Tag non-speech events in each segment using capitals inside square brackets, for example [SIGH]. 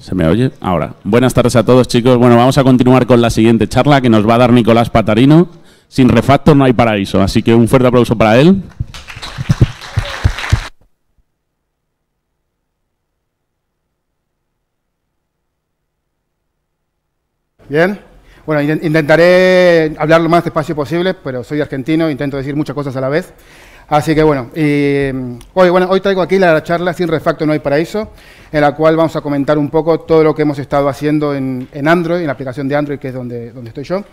¿Se me oye? Ahora. Buenas tardes a todos, chicos. Bueno, vamos a continuar con la siguiente charla que nos va a dar Nicolás Patarino. Sin refactor no hay paraíso, así que un fuerte aplauso para él. Bien. Bueno, intentaré hablar lo más despacio posible, pero soy argentino, intento decir muchas cosas a la vez. Así que bueno, hoy, bueno, hoy traigo aquí la charla Sin Refactor no hay paraíso, en la cual vamos a comentar un poco todo lo que hemos estado haciendo en, Android, en la aplicación de Android, que es donde, donde estoy yo,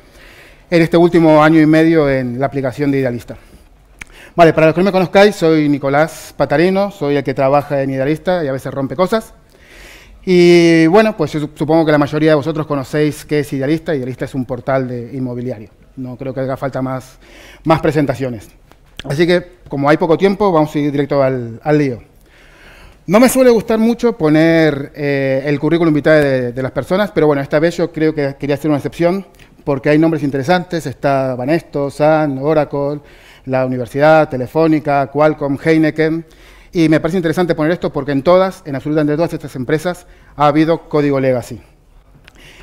en este último año y medio en la aplicación de Idealista. Vale, para los que no me conozcáis, soy Nicolás Patarino, soy el que trabaja en Idealista y a veces rompe cosas. Y bueno, pues supongo que la mayoría de vosotros conocéis qué es Idealista. Idealista es un portal de inmobiliario. No creo que haga falta más, más presentaciones. Así que, como hay poco tiempo, vamos a ir directo al, lío. No me suele gustar mucho poner eh, el currículum vitae de, las personas, pero bueno, esta vez yo creo que quería hacer una excepción porque hay nombres interesantes. Está Banesto, Sun, Oracle, la Universidad, Telefónica, Qualcomm, Heineken. Y me parece interesante poner esto porque en todas, en absolutamente todas estas empresas, ha habido código legacy.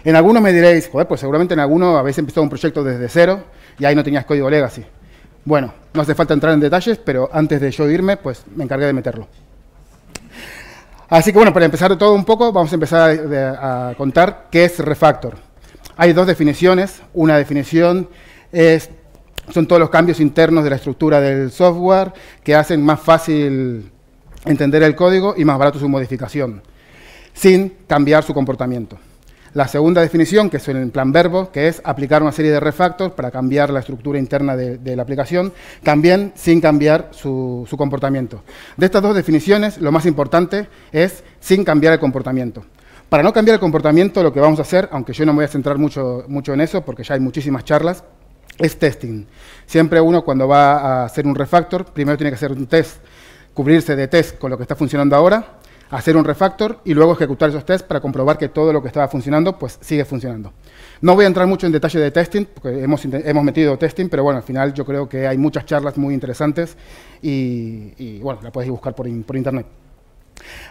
En algunos me diréis, joder, pues seguramente en alguno habéis empezado un proyecto desde cero y ahí no tenías código legacy. Bueno, no hace falta entrar en detalles, pero antes de yo irme, pues me encargué de meterlo. Así que bueno, para empezar todo un poco, vamos a empezar a, contar qué es refactor. Hay dos definiciones. Una definición es, son todos los cambios internos de la estructura del software que hacen más fácil entender el código y más barato su modificación, sin cambiar su comportamiento. La segunda definición, que es en plan verbo, que es aplicar una serie de refactors para cambiar la estructura interna de, la aplicación, también sin cambiar su, comportamiento. De estas dos definiciones, lo más importante es sin cambiar el comportamiento. Para no cambiar el comportamiento, lo que vamos a hacer, aunque yo no me voy a centrar mucho, mucho en eso, porque ya hay muchísimas charlas, es testing. Siempre uno cuando va a hacer un refactor, primero tiene que hacer un test, cubrirse de test con lo que está funcionando ahora, hacer un refactor y luego ejecutar esos tests para comprobar que todo lo que estaba funcionando pues sigue funcionando. No voy a entrar mucho en detalle de testing, porque hemos, hemos metido testing, pero bueno, al final yo creo que hay muchas charlas muy interesantes y, bueno, la puedes buscar por, por internet.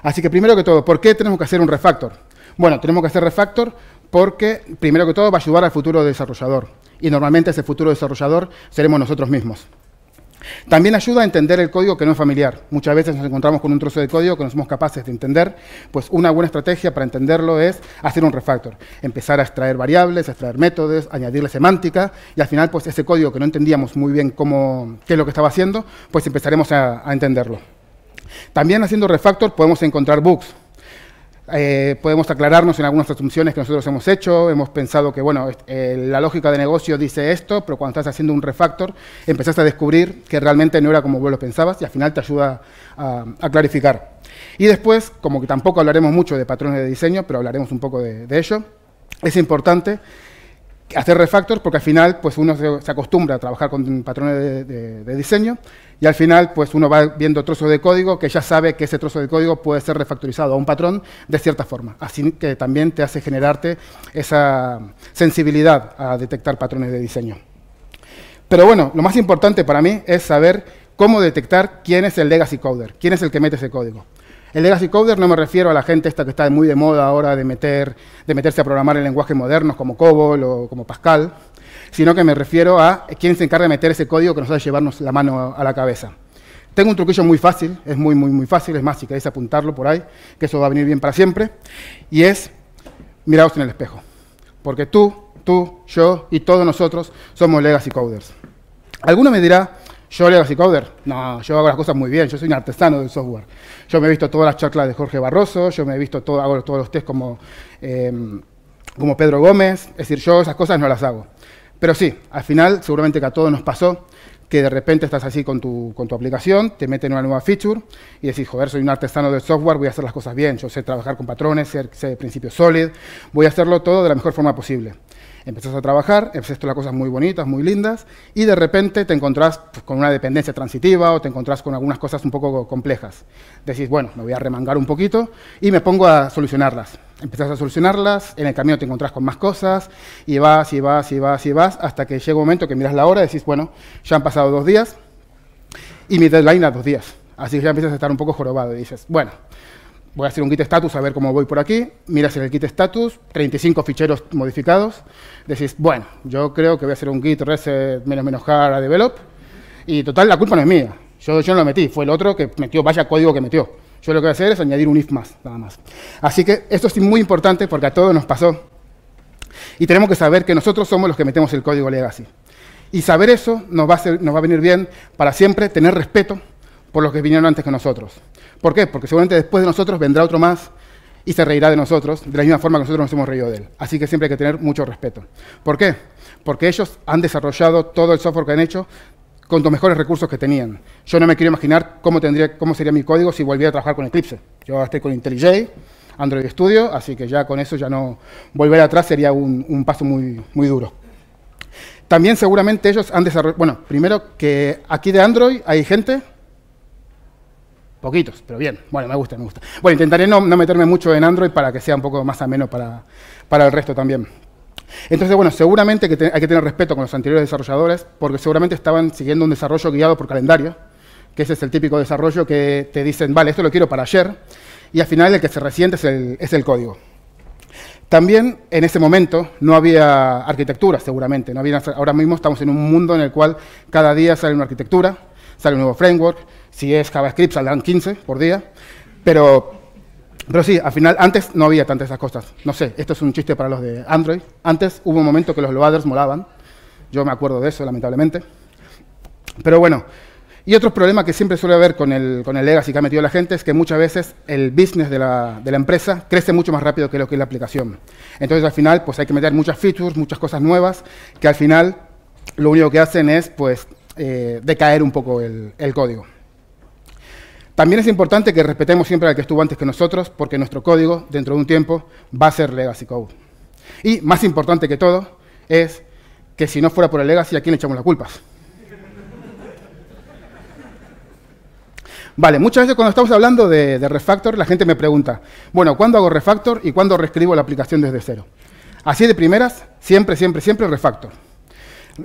Así que primero que todo, ¿por qué tenemos que hacer un refactor? Bueno, tenemos que hacer refactor porque primero que todo va a ayudar al futuro desarrollador y normalmente ese futuro desarrollador seremos nosotros mismos. También ayuda a entender el código que no es familiar. Muchas veces nos encontramos con un trozo de código que no somos capaces de entender, pues una buena estrategia para entenderlo es hacer un refactor, empezar a extraer variables, extraer métodos, añadirle semántica y al final pues ese código que no entendíamos muy bien cómo, qué es lo que estaba haciendo, pues empezaremos a, a entenderlo. También haciendo refactor podemos encontrar bugs, eh, podemos aclararnos en algunas asunciones que nosotros hemos hecho. Hemos pensado que, bueno, eh, la lógica de negocio dice esto, pero cuando estás haciendo un refactor, empezaste a descubrir que realmente no era como vos lo pensabas y al final te ayuda a, clarificar. Y después, como que tampoco hablaremos mucho de patrones de diseño, pero hablaremos un poco de, de ello, es importante hacer refactors porque al final pues uno se, acostumbra a trabajar con patrones de, diseño y al final pues uno va viendo trozos de código que ya sabe que ese trozo de código puede ser refactorizado a un patrón de cierta forma. Así que también te hace generarte esa sensibilidad a detectar patrones de diseño. Pero bueno, lo más importante para mí es saber cómo detectar quién es el legacy coder, quién es el que mete ese código. El legacy coder no me refiero a la gente esta que está muy de moda ahora de, meter, de meterse a programar en lenguajes modernos como COBOL o como Pascal, sino que me refiero a quién se encarga de meter ese código que nos hace llevarnos la mano a la cabeza. Tengo un truquillo muy fácil, es muy, muy, muy fácil, es más, si queréis apuntarlo por ahí, que eso va a venir bien para siempre, y es miraos en el espejo. Porque tú, tú, yo y todos nosotros somos legacy coders. Alguno me dirá, yo legacy coder, no, yo hago las cosas muy bien, yo soy un artesano del software. Yo me he visto todas las charlas de Jorge Barroso, yo me he visto todo, hago todos los test como, em, como Pedro Gómez, es decir, yo esas cosas no las hago. Pero sí, al final seguramente que a todos nos pasó que de repente estás así con tu, con tu aplicación, te meten una nueva feature y decís, joder, soy un artesano del software, voy a hacer las cosas bien, yo sé trabajar con patrones, sé, sé principios solid, voy a hacerlo todo de la mejor forma posible. Empezás a trabajar, empezaste las cosas muy bonitas, muy lindas, y de repente te encontrás pues, con una dependencia transitiva o te encontrás con algunas cosas un poco complejas. Decís, bueno, me voy a remangar un poquito y me pongo a solucionarlas. Empezás a solucionarlas, en el camino te encontrás con más cosas, y vas, y vas, y vas, y vas, hasta que llega un momento que miras la hora y decís, bueno, ya han pasado dos días, y mi deadline a dos días. Así que ya empiezas a estar un poco jorobado y dices, bueno, voy a hacer un git status a ver cómo voy por aquí, miras el git status, 35 ficheros modificados, decís, bueno, yo creo que voy a hacer un git reset menos menos hard a develop, y total, la culpa no es mía, yo, yo no lo metí, fue el otro que metió, vaya código que metió. Yo lo que voy a hacer es añadir un if más, nada más. Así que esto es muy importante porque a todos nos pasó. Y tenemos que saber que nosotros somos los que metemos el código legacy. Y saber eso nos va, a nos va a venir bien para siempre tener respeto por los que vinieron antes que nosotros. ¿Por qué? Porque seguramente después de nosotros vendrá otro más y se reirá de nosotros de la misma forma que nosotros nos hemos reído de él. Así que siempre hay que tener mucho respeto. ¿Por qué? Porque ellos han desarrollado todo el software que han hecho con los mejores recursos que tenían. Yo no me quiero imaginar cómo, tendría, cómo sería mi código si volviera a trabajar con Eclipse. Yo estoy con IntelliJ, Android Studio, así que ya con eso ya no volver atrás sería un, paso muy, muy duro. También seguramente ellos han desarrollado, bueno, primero que aquí de Android hay gente, poquitos, pero bien, bueno, me gusta, me gusta. Bueno, intentaré no, no meterme mucho en Android para que sea un poco más ameno para, para el resto también. Entonces, bueno, seguramente que hay que tener respeto con los anteriores desarrolladores, porque seguramente estaban siguiendo un desarrollo guiado por calendario, que ese es el típico desarrollo que te dicen, vale, esto lo quiero para ayer, y al final el que se resiente es el, código. También en ese momento no había arquitectura, seguramente. No había, ahora mismo estamos en un mundo en el cual cada día sale una arquitectura, sale un nuevo framework. Si es JavaScript saldrán 15 por día. Pero sí, al final, antes no había tantas esas cosas. No sé, esto es un chiste para los de Android. Antes hubo un momento que los loaders molaban. Yo me acuerdo de eso, lamentablemente. Pero bueno, y otro problema que siempre suele haber con el, con el legacy que ha metido la gente es que muchas veces el business de la, de la, empresa crece mucho más rápido que lo que es la aplicación. Entonces, al final, pues hay que meter muchas features, muchas cosas nuevas, que al final lo único que hacen es, pues, eh, decaer un poco el, el código. También es importante que respetemos siempre al que estuvo antes que nosotros, porque nuestro código, dentro de un tiempo, va a ser legacy code. Y más importante que todo, es que si no fuera por el legacy, ¿a quién le echamos las culpas? Vale, muchas veces cuando estamos hablando de, de, refactor, la gente me pregunta, bueno, ¿cuándo hago refactor y cuándo reescribo la aplicación desde cero? Así de primeras, siempre, siempre, siempre refactor.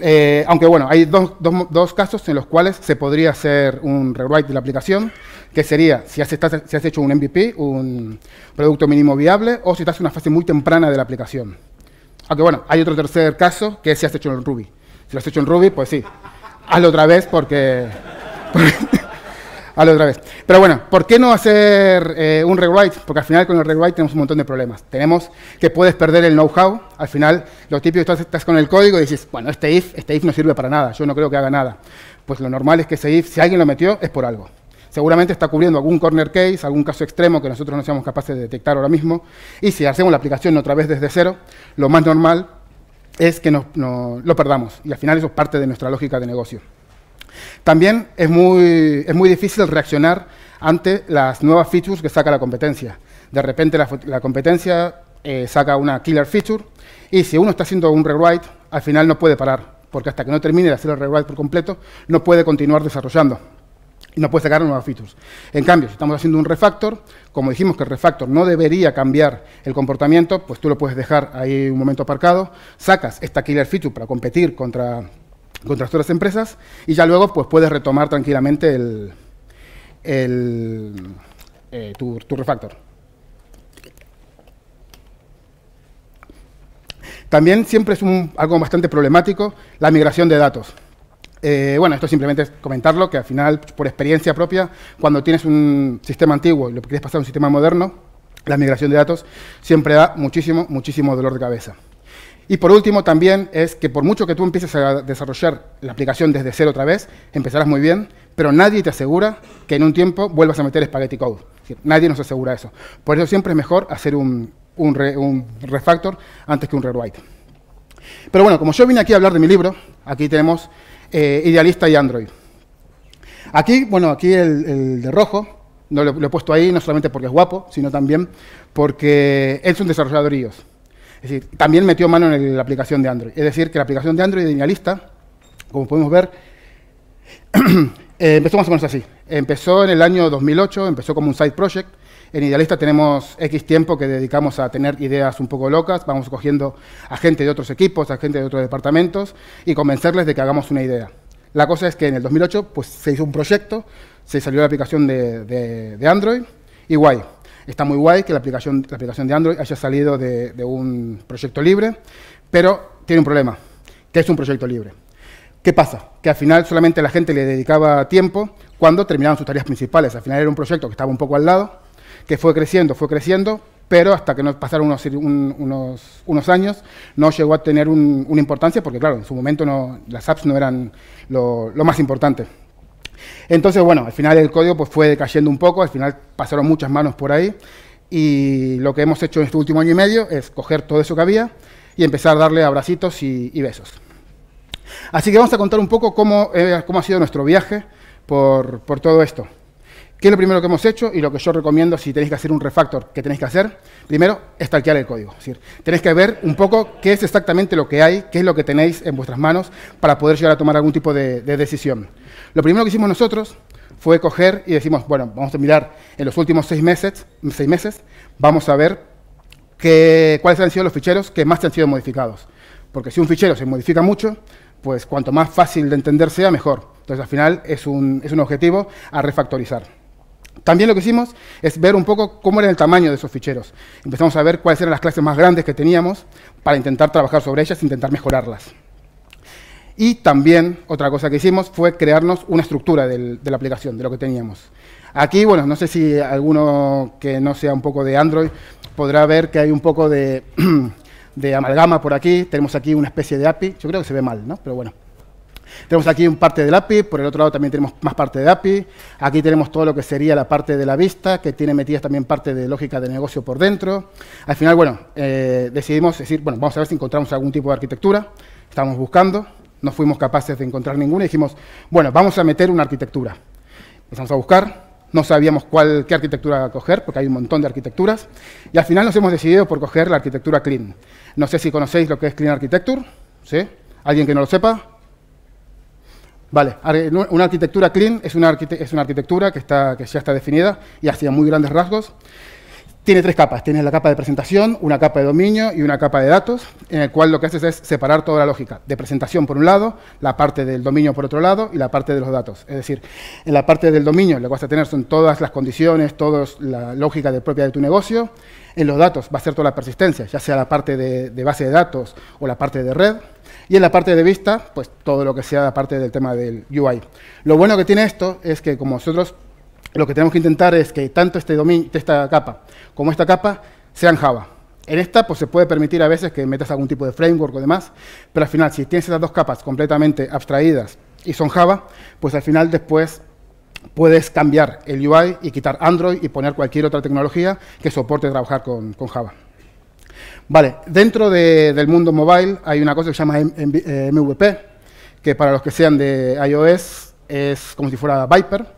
Eh, aunque bueno, hay dos, casos en los cuales se podría hacer un rewrite de la aplicación, que sería si has, si has, hecho un MVP, un producto mínimo viable, o si estás en una fase muy temprana de la aplicación. Aunque bueno, hay otro tercer caso, que es si has hecho en Ruby. Si lo has hecho en Ruby, pues sí, hazlo otra vez porque [LAUGHS] otra vez. Pero bueno, ¿por qué no hacer eh, un rewrite? Porque al final con el rewrite tenemos un montón de problemas. Tenemos que puedes perder el know-how. Al final, lo típico estás, estás con el código y dices, bueno, este if, este if no sirve para nada. Yo no creo que haga nada. Pues lo normal es que ese if, si alguien lo metió, es por algo. Seguramente está cubriendo algún corner case, algún caso extremo que nosotros no seamos capaces de detectar ahora mismo. Y si hacemos la aplicación otra vez desde cero, lo más normal es que no, lo perdamos. Y al final eso es parte de nuestra lógica de negocio. También es muy, es muy difícil reaccionar ante las nuevas features que saca la competencia. De repente la, competencia eh, saca una killer feature y si uno está haciendo un rewrite, al final no puede parar, porque hasta que no termine de hacer el rewrite por completo, no puede continuar desarrollando y no puede sacar nuevas features. En cambio, si estamos haciendo un refactor, como dijimos que el refactor no debería cambiar el comportamiento, pues tú lo puedes dejar ahí un momento aparcado, sacas esta killer feature para competir contra contra otras empresas y ya luego pues puedes retomar tranquilamente el, eh, tu, refactor. También siempre es algo bastante problemático la migración de datos. Eh, bueno, esto simplemente es comentarlo, que al final, por experiencia propia, cuando tienes un sistema antiguo y lo quieres pasar a un sistema moderno, la migración de datos siempre da muchísimo, muchísimo dolor de cabeza. Y por último también es que por mucho que tú empieces a desarrollar la aplicación desde cero otra vez, empezarás muy bien, pero nadie te asegura que en un tiempo vuelvas a meter Spaghetti Code. nadie nos asegura eso. Por eso siempre es mejor hacer un, refactor antes que un rewrite. Pero bueno, como yo vine aquí a hablar de mi libro, aquí tenemos eh, Idealista y Android. Aquí, bueno, aquí el, de rojo, no lo, lo, he puesto ahí no solamente porque es guapo, sino también porque es un desarrollador iOS. Es decir, también metió mano en la aplicación de Android. Es decir, que la aplicación de Android de Idealista, como podemos ver, [CLEARS THROAT] eh, empezó más o menos así. Empezó en el año 2008, empezó como un side project. En Idealista tenemos X tiempo que dedicamos a tener ideas un poco locas, vamos cogiendo a gente de otros equipos, a gente de otros departamentos y convencerles de que hagamos una idea. La cosa es que en el 2008 pues, se hizo un proyecto, se salió la aplicación de, de Android y guay. Está muy guay que la aplicación, la aplicación de Android haya salido de, de un proyecto libre, pero tiene un problema, que es un proyecto libre. ¿Qué pasa? Que al final solamente la gente le dedicaba tiempo cuando terminaban sus tareas principales. Al final era un proyecto que estaba un poco al lado, que fue creciendo, fue creciendo, pero hasta que pasaron unos, unos, unos años no llegó a tener una importancia, porque claro, en su momento no, las apps no eran lo, lo, más importante. Entonces, bueno, al final el código pues, fue decayendo un poco, al final pasaron muchas manos por ahí, y lo que hemos hecho en este último año y medio es coger todo eso que había y empezar a darle abracitos y, besos. Así que vamos a contar un poco cómo, eh, cómo ha sido nuestro viaje por, por todo esto. ¿Qué es lo primero que hemos hecho? Y lo que yo recomiendo si tenéis que hacer un refactor, ¿qué tenéis que hacer? Primero, estalquear el código. Es decir, tenéis que ver un poco qué es exactamente lo que hay, qué es lo que tenéis en vuestras manos para poder llegar a tomar algún tipo de decisión. Lo primero que hicimos nosotros fue coger y decimos, bueno, vamos a mirar en los últimos seis meses, seis meses vamos a ver qué, cuáles han sido los ficheros que más han sido modificados. Porque si un fichero se modifica mucho, pues cuanto más fácil de entender sea, mejor. Entonces, al final es un, es un objetivo a refactorizar. También lo que hicimos es ver un poco cómo era el tamaño de esos ficheros. Empezamos a ver cuáles eran las clases más grandes que teníamos para intentar trabajar sobre ellas e intentar mejorarlas. Y también otra cosa que hicimos fue crearnos una estructura de la aplicación, de lo que teníamos. Aquí, bueno, no sé si alguno que no sea un poco de Android podrá ver que hay un poco de, [CLEARS THROAT] de amalgama por aquí. Tenemos aquí una especie de API. Yo creo que se ve mal, ¿no? Pero bueno. Tenemos aquí un parte del API, por el otro lado también tenemos más parte de API. Aquí tenemos todo lo que sería la parte de la vista, que tiene metidas también parte de lógica de negocio por dentro. Al final, bueno, eh, decidimos decir, bueno, vamos a ver si encontramos algún tipo de arquitectura. Estamos buscando, no fuimos capaces de encontrar ninguna y dijimos, bueno, vamos a meter una arquitectura. Empezamos a buscar, no sabíamos cuál, qué arquitectura coger, porque hay un montón de arquitecturas, y al final nos hemos decidido por coger la arquitectura Clean. No sé si conocéis lo que es Clean Architecture, ¿sí? ¿Alguien que no lo sepa? Vale, una arquitectura clean es una, es una arquitectura que, está, que ya está definida y hacia muy grandes rasgos. Tiene tres capas. Tiene la capa de presentación, una capa de dominio y una capa de datos, en el cual lo que haces es separar toda la lógica de presentación por un lado, la parte del dominio por otro lado y la parte de los datos. Es decir, en la parte del dominio lo que vas a tener son todas las condiciones, toda la lógica de propia de tu negocio. En los datos va a ser toda la persistencia, ya sea la parte de, de base de datos o la parte de red. Y en la parte de vista, pues todo lo que sea la parte del tema del UI. Lo bueno que tiene esto es que como nosotros lo que tenemos que intentar es que tanto este esta capa como esta capa sean Java. En esta pues, se puede permitir a veces que metas algún tipo de framework o demás, pero al final si tienes esas dos capas completamente abstraídas y son Java, pues al final después puedes cambiar el UI y quitar Android y poner cualquier otra tecnología que soporte trabajar con, con Java. Vale, dentro de, del mundo mobile hay una cosa que se llama MVP, eh, que para los que sean de iOS es como si fuera Viper,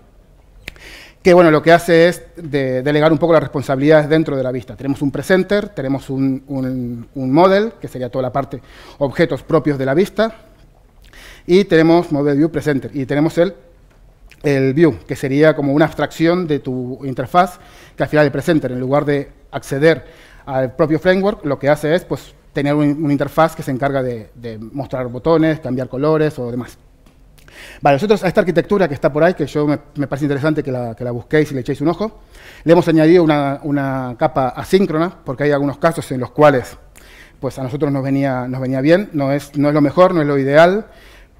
que bueno, lo que hace es de delegar un poco las responsabilidades dentro de la vista. Tenemos un presenter, tenemos un, model, que sería toda la parte objetos propios de la vista, y tenemos model view presenter, y tenemos el, view, que sería como una abstracción de tu interfaz, que al final el presenter, en lugar de acceder al propio framework, lo que hace es pues, tener un, una interfaz que se encarga de, mostrar botones, cambiar colores o demás. Vale, nosotros a esta arquitectura que está por ahí, que yo me, parece interesante que la, que la, busquéis y le echéis un ojo, le hemos añadido una, una, capa asíncrona, porque hay algunos casos en los cuales pues a nosotros nos venía, nos venía bien, no es, no es lo mejor, no es lo ideal,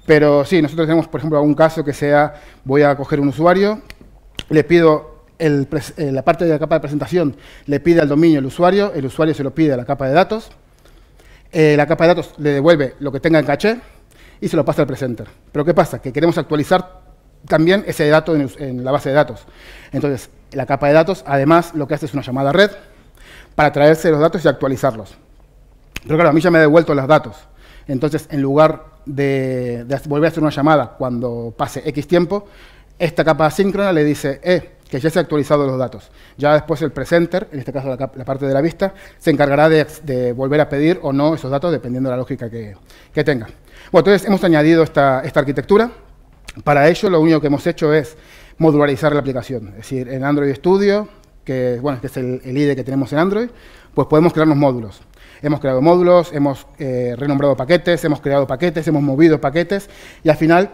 pero sí, nosotros tenemos, por ejemplo, algún caso que sea, voy a coger un usuario, le pido el, eh, la parte de la capa de presentación le pide al dominio el usuario, el usuario se lo pide a la capa de datos, eh, la capa de datos le devuelve lo que tenga en caché y se lo pasa al presenter. Pero ¿qué pasa? Que queremos actualizar también ese dato en, la base de datos. Entonces, la capa de datos, además, lo que hace es una llamada red para traerse los datos y actualizarlos. Pero claro, a mí ya me ha devuelto los datos. Entonces, en lugar de, volver a hacer una llamada cuando pase X tiempo, esta capa asíncrona le dice, eh, que ya se han actualizado los datos. Ya después el presenter, en este caso la, parte de la vista, se encargará de, volver a pedir o no esos datos dependiendo de la lógica que tenga. Bueno, entonces hemos añadido esta, esta, arquitectura. Para ello lo único que hemos hecho es modularizar la aplicación. Es decir, en Android Studio, que, bueno, que es el, el IDE que tenemos en Android, pues podemos crearnos módulos. Hemos creado módulos, hemos eh, renombrado paquetes, hemos creado paquetes, hemos movido paquetes y al final,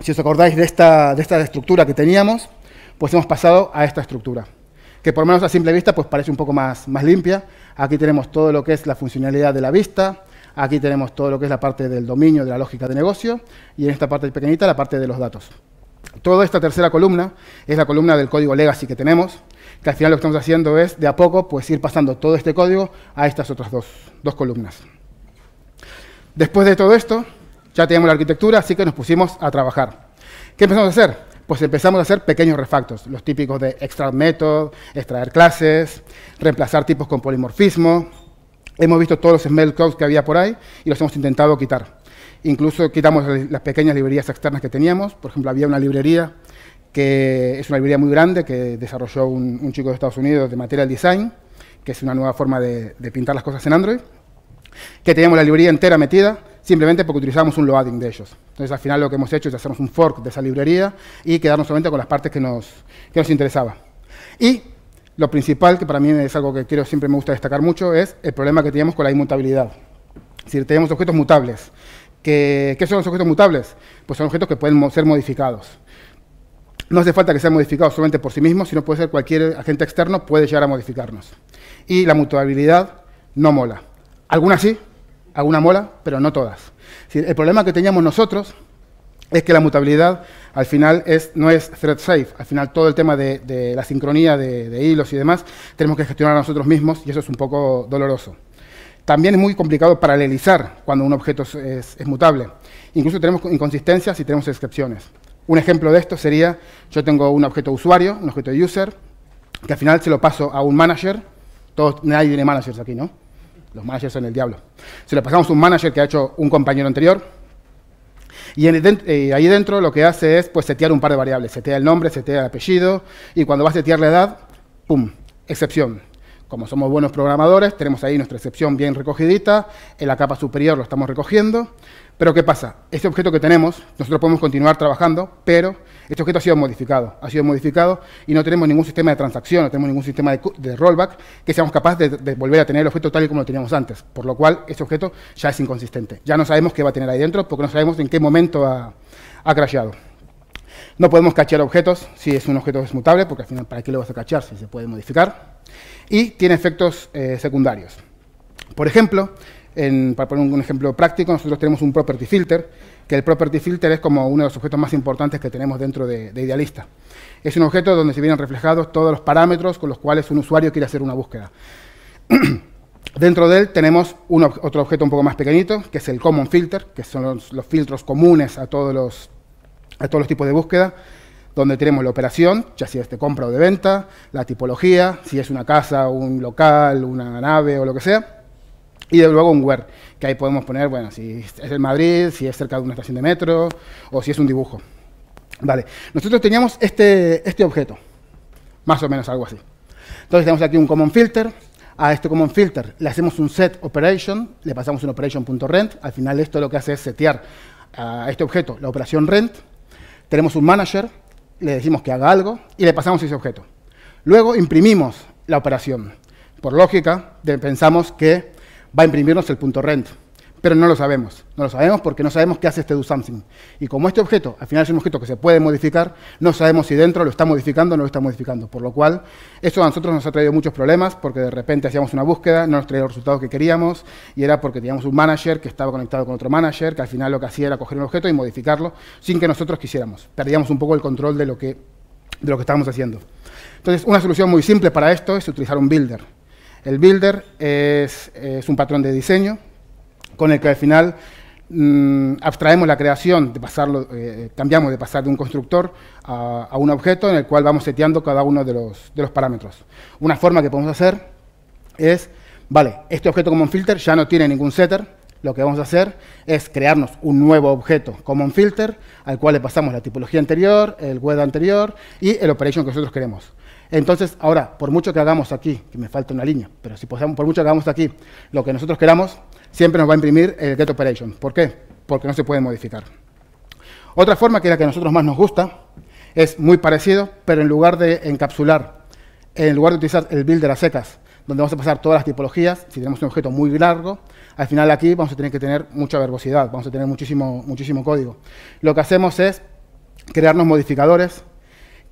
si os acordáis de esta, de esta estructura que teníamos, pues hemos pasado a esta estructura. ¿Qué que por lo menos a simple vista pues parece un poco más, más limpia. Aquí tenemos todo lo que es la funcionalidad de la vista, aquí tenemos todo lo que es la parte del dominio de la lógica de negocio y en esta parte pequeñita la parte de los datos. Toda esta tercera columna es la columna del código legacy que tenemos, que al final lo que estamos haciendo es de a poco pues ir pasando todo este código a estas otras dos, dos columnas. Después de todo esto, ya teníamos la arquitectura, así que nos pusimos a trabajar. ¿Qué empezamos a hacer? Pues empezamos a hacer pequeños refactos, los típicos de extract method, extraer clases, reemplazar tipos con polimorfismo. Hemos visto todos los smell codes que había por ahí y los hemos intentado quitar. Incluso quitamos las pequeñas librerías externas que teníamos. Por ejemplo, había una librería que es una librería muy grande que desarrolló un, chico de Estados Unidos de Material Design, que es una nueva forma de, pintar las cosas en Android, que teníamos la librería entera metida simplemente porque utilizamos un loading de ellos. Entonces, al final lo que hemos hecho es hacernos un fork de esa librería y quedarnos solamente con las partes que nos, que nos interesaba. Y lo principal, que para mí es algo que quiero siempre me gusta destacar mucho, es el problema que teníamos con la inmutabilidad. Es decir, tenemos objetos mutables ¿Qué, son los objetos mutables? Pues son objetos que pueden ser modificados. No hace falta que sean modificados solamente por sí mismos, sino puede ser cualquier agente externo puede llegar a modificarnos. Y la mutabilidad no mola. Algunas sí, alguna mola, pero no todas. El problema que teníamos nosotros es que la mutabilidad al final no es thread safe. Al final todo el tema de, la sincronía de, de hilos y demás tenemos que gestionar a nosotros mismos y eso es un poco doloroso. También es muy complicado paralelizar cuando un objeto es, mutable. Incluso tenemos inconsistencias y tenemos excepciones. Un ejemplo de esto sería, yo tengo un objeto usuario, un objeto user, que al final se lo paso a un manager. Todos, nadie tiene managers aquí, ¿no? Los managers son el diablo. Se lo pasamos a un manager que ha hecho un compañero anterior. Y eh, ahí dentro lo que hace es pues, setear un par de variables. Setea el nombre, setea el apellido. Y cuando va a setear la edad, ¡pum! Excepción. Como somos buenos programadores, tenemos ahí nuestra excepción bien recogidita, en la capa superior lo estamos recogiendo, pero ¿qué pasa? Este objeto que tenemos, nosotros podemos continuar trabajando, pero este objeto ha sido modificado, ha sido modificado y no tenemos ningún sistema de transacción, no tenemos ningún sistema de, rollback que seamos capaces de, volver a tener el objeto tal y como lo teníamos antes, por lo cual este objeto ya es inconsistente. Ya no sabemos qué va a tener ahí dentro porque no sabemos en qué momento ha, ha. No podemos cachear objetos si es un objeto desmutable, porque al final, ¿para qué lo vas a cachear si se puede modificar? y tiene efectos eh, secundarios. Por ejemplo, para poner un ejemplo práctico, nosotros tenemos un property filter, que el property filter es como uno de los objetos más importantes que tenemos dentro de, Idealista. Es un objeto donde se vienen reflejados todos los parámetros con los cuales un usuario quiere hacer una búsqueda. [CLEARS THROAT] Dentro de él tenemos otro objeto un poco más pequeñito, que es el Common Filter, que son los, filtros comunes a todos los, a tipos de búsqueda donde tenemos la operación, ya sea de compra o de venta, la tipología, si es una casa, un local, una nave o lo que sea, y luego un where, que ahí podemos poner, bueno, si es el Madrid, si es cerca de una estación de metro o si es un dibujo. Vale, nosotros teníamos este, este objeto, más o menos algo así. Entonces tenemos aquí un common filter, a este common filter le hacemos un set operation, le pasamos un operation.rent, al final esto lo que hace es setear a este objeto la operación rent, tenemos un manager, le decimos que haga algo y le pasamos ese objeto. Luego imprimimos la operación. Por lógica, pensamos que va a imprimirnos el punto rent, pero no lo sabemos. No lo sabemos porque no sabemos qué hace este do something. Y como este objeto, al final es un objeto que se puede modificar, no sabemos si dentro lo está modificando o no lo está modificando. Por lo cual, eso a nosotros nos ha traído muchos problemas porque de repente hacíamos una búsqueda, no nos traía los resultados que queríamos y era porque teníamos un manager que estaba conectado con otro manager que al final lo que hacía era coger un objeto y modificarlo sin que nosotros quisiéramos. Perdíamos un poco el control de lo que, de lo que estábamos haciendo. Entonces, una solución muy simple para esto es utilizar un builder. El builder es, un patrón de diseño con el que al final mm, abstraemos la creación, de pasarlo, eh, cambiamos de pasar de un constructor a, un objeto en el cual vamos seteando cada uno de los, parámetros. Una forma que podemos hacer es, vale, este objeto common filter ya no tiene ningún setter, lo que vamos a hacer es crearnos un nuevo objeto common filter al cual le pasamos la tipología anterior, el web anterior y el operation que nosotros queremos. Entonces, ahora, por mucho que hagamos aquí, que me falta una línea, pero si por mucho que hagamos aquí lo que nosotros queramos, siempre nos va a imprimir el get operation. ¿Por qué? Porque no se puede modificar. Otra forma, que es la que a nosotros más nos gusta, es muy parecido, pero en lugar de encapsular, en lugar de utilizar el builder a secas, donde vamos a pasar todas las tipologías, si tenemos un objeto muy largo, al final aquí vamos a tener que tener mucha verbosidad, vamos a tener muchísimo, muchísimo código. Lo que hacemos es crearnos modificadores,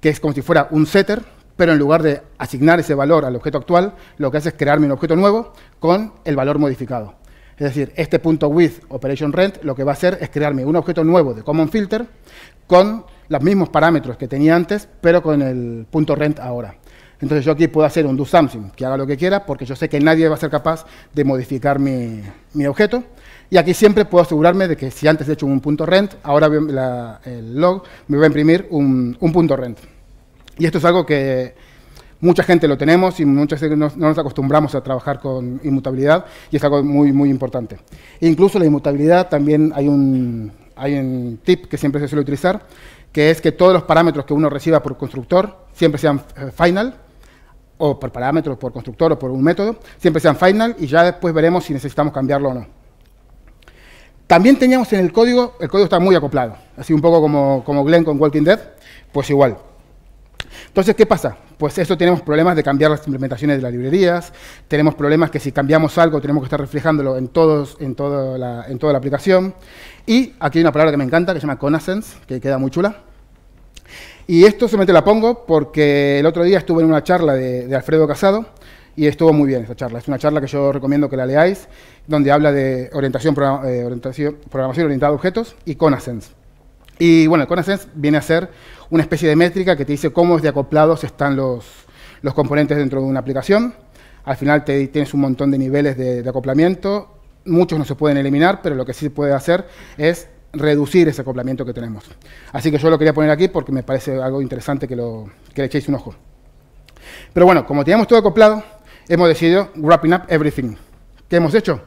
que es como si fuera un setter, pero en lugar de asignar ese valor al objeto actual, lo que hace es crearme un objeto nuevo con el valor modificado. Es decir, este punto with operation rent lo que va a hacer es crearme un objeto nuevo de common filter con los mismos parámetros que tenía antes, pero con el punto rent ahora. Entonces yo aquí puedo hacer un do something que haga lo que quiera, porque yo sé que nadie va a ser capaz de modificar mi, objeto. Y aquí siempre puedo asegurarme de que si antes he hecho un punto rent, ahora el log me va a imprimir un, un punto rent. Y esto es algo que mucha gente lo tenemos y muchas veces no, nos acostumbramos a trabajar con inmutabilidad y es algo muy, muy importante. E incluso la inmutabilidad también hay un, hay un tip que siempre se suele utilizar, que es que todos los parámetros que uno reciba por constructor siempre sean eh, final, o por parámetros, por constructor o por un método, siempre sean final y ya después veremos si necesitamos cambiarlo o no. También teníamos en el código, el código está muy acoplado, así un poco como, como Glenn con Walking Dead, pues igual. Entonces, ¿qué pasa? Pues eso tenemos problemas de cambiar las implementaciones de las librerías, tenemos problemas que si cambiamos algo tenemos que estar reflejándolo en, todos, en, toda la, en toda la aplicación. Y aquí hay una palabra que me encanta, que se llama connaissance, que queda muy chula. Y esto solamente la pongo porque el otro día estuve en una charla de, Alfredo Casado y estuvo muy bien esa charla. Es una charla que yo recomiendo que la leáis, donde habla de orientación, eh, programación orientada a objetos y connaissance. Y bueno, el viene a ser una especie de métrica que te dice cómo de acoplados están los, los componentes dentro de una aplicación. Al final tienes un montón de niveles de, acoplamiento. Muchos no se pueden eliminar, pero lo que sí se puede hacer es reducir ese acoplamiento que tenemos. Así que yo lo quería poner aquí porque me parece algo interesante que, lo, que le echéis un ojo. Pero bueno, como teníamos todo acoplado, hemos decidido wrapping up everything. ¿Qué hemos hecho?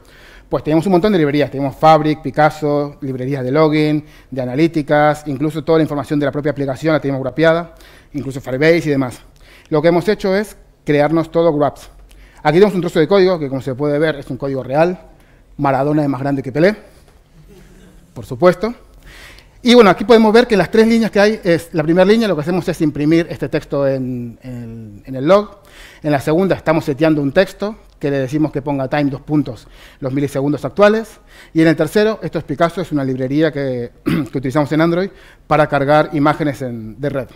Pues tenemos un montón de librerías. Tenemos Fabric, Picasso, librerías de login, de analíticas, incluso toda la información de la propia aplicación la tenemos grapeada, incluso Firebase y demás. Lo que hemos hecho es crearnos todo wraps. Aquí tenemos un trozo de código que, como se puede ver, es un código real. Maradona es más grande que Pelé, por supuesto. Y bueno, aquí podemos ver que las tres líneas que hay, es la primera línea lo que hacemos es imprimir este texto en, en el log. En la segunda estamos seteando un texto que le decimos que ponga time dos puntos los milisegundos actuales. Y en el tercero, esto es Picasso, es una librería que, [CLEARS THROAT] utilizamos en Android para cargar imágenes de red.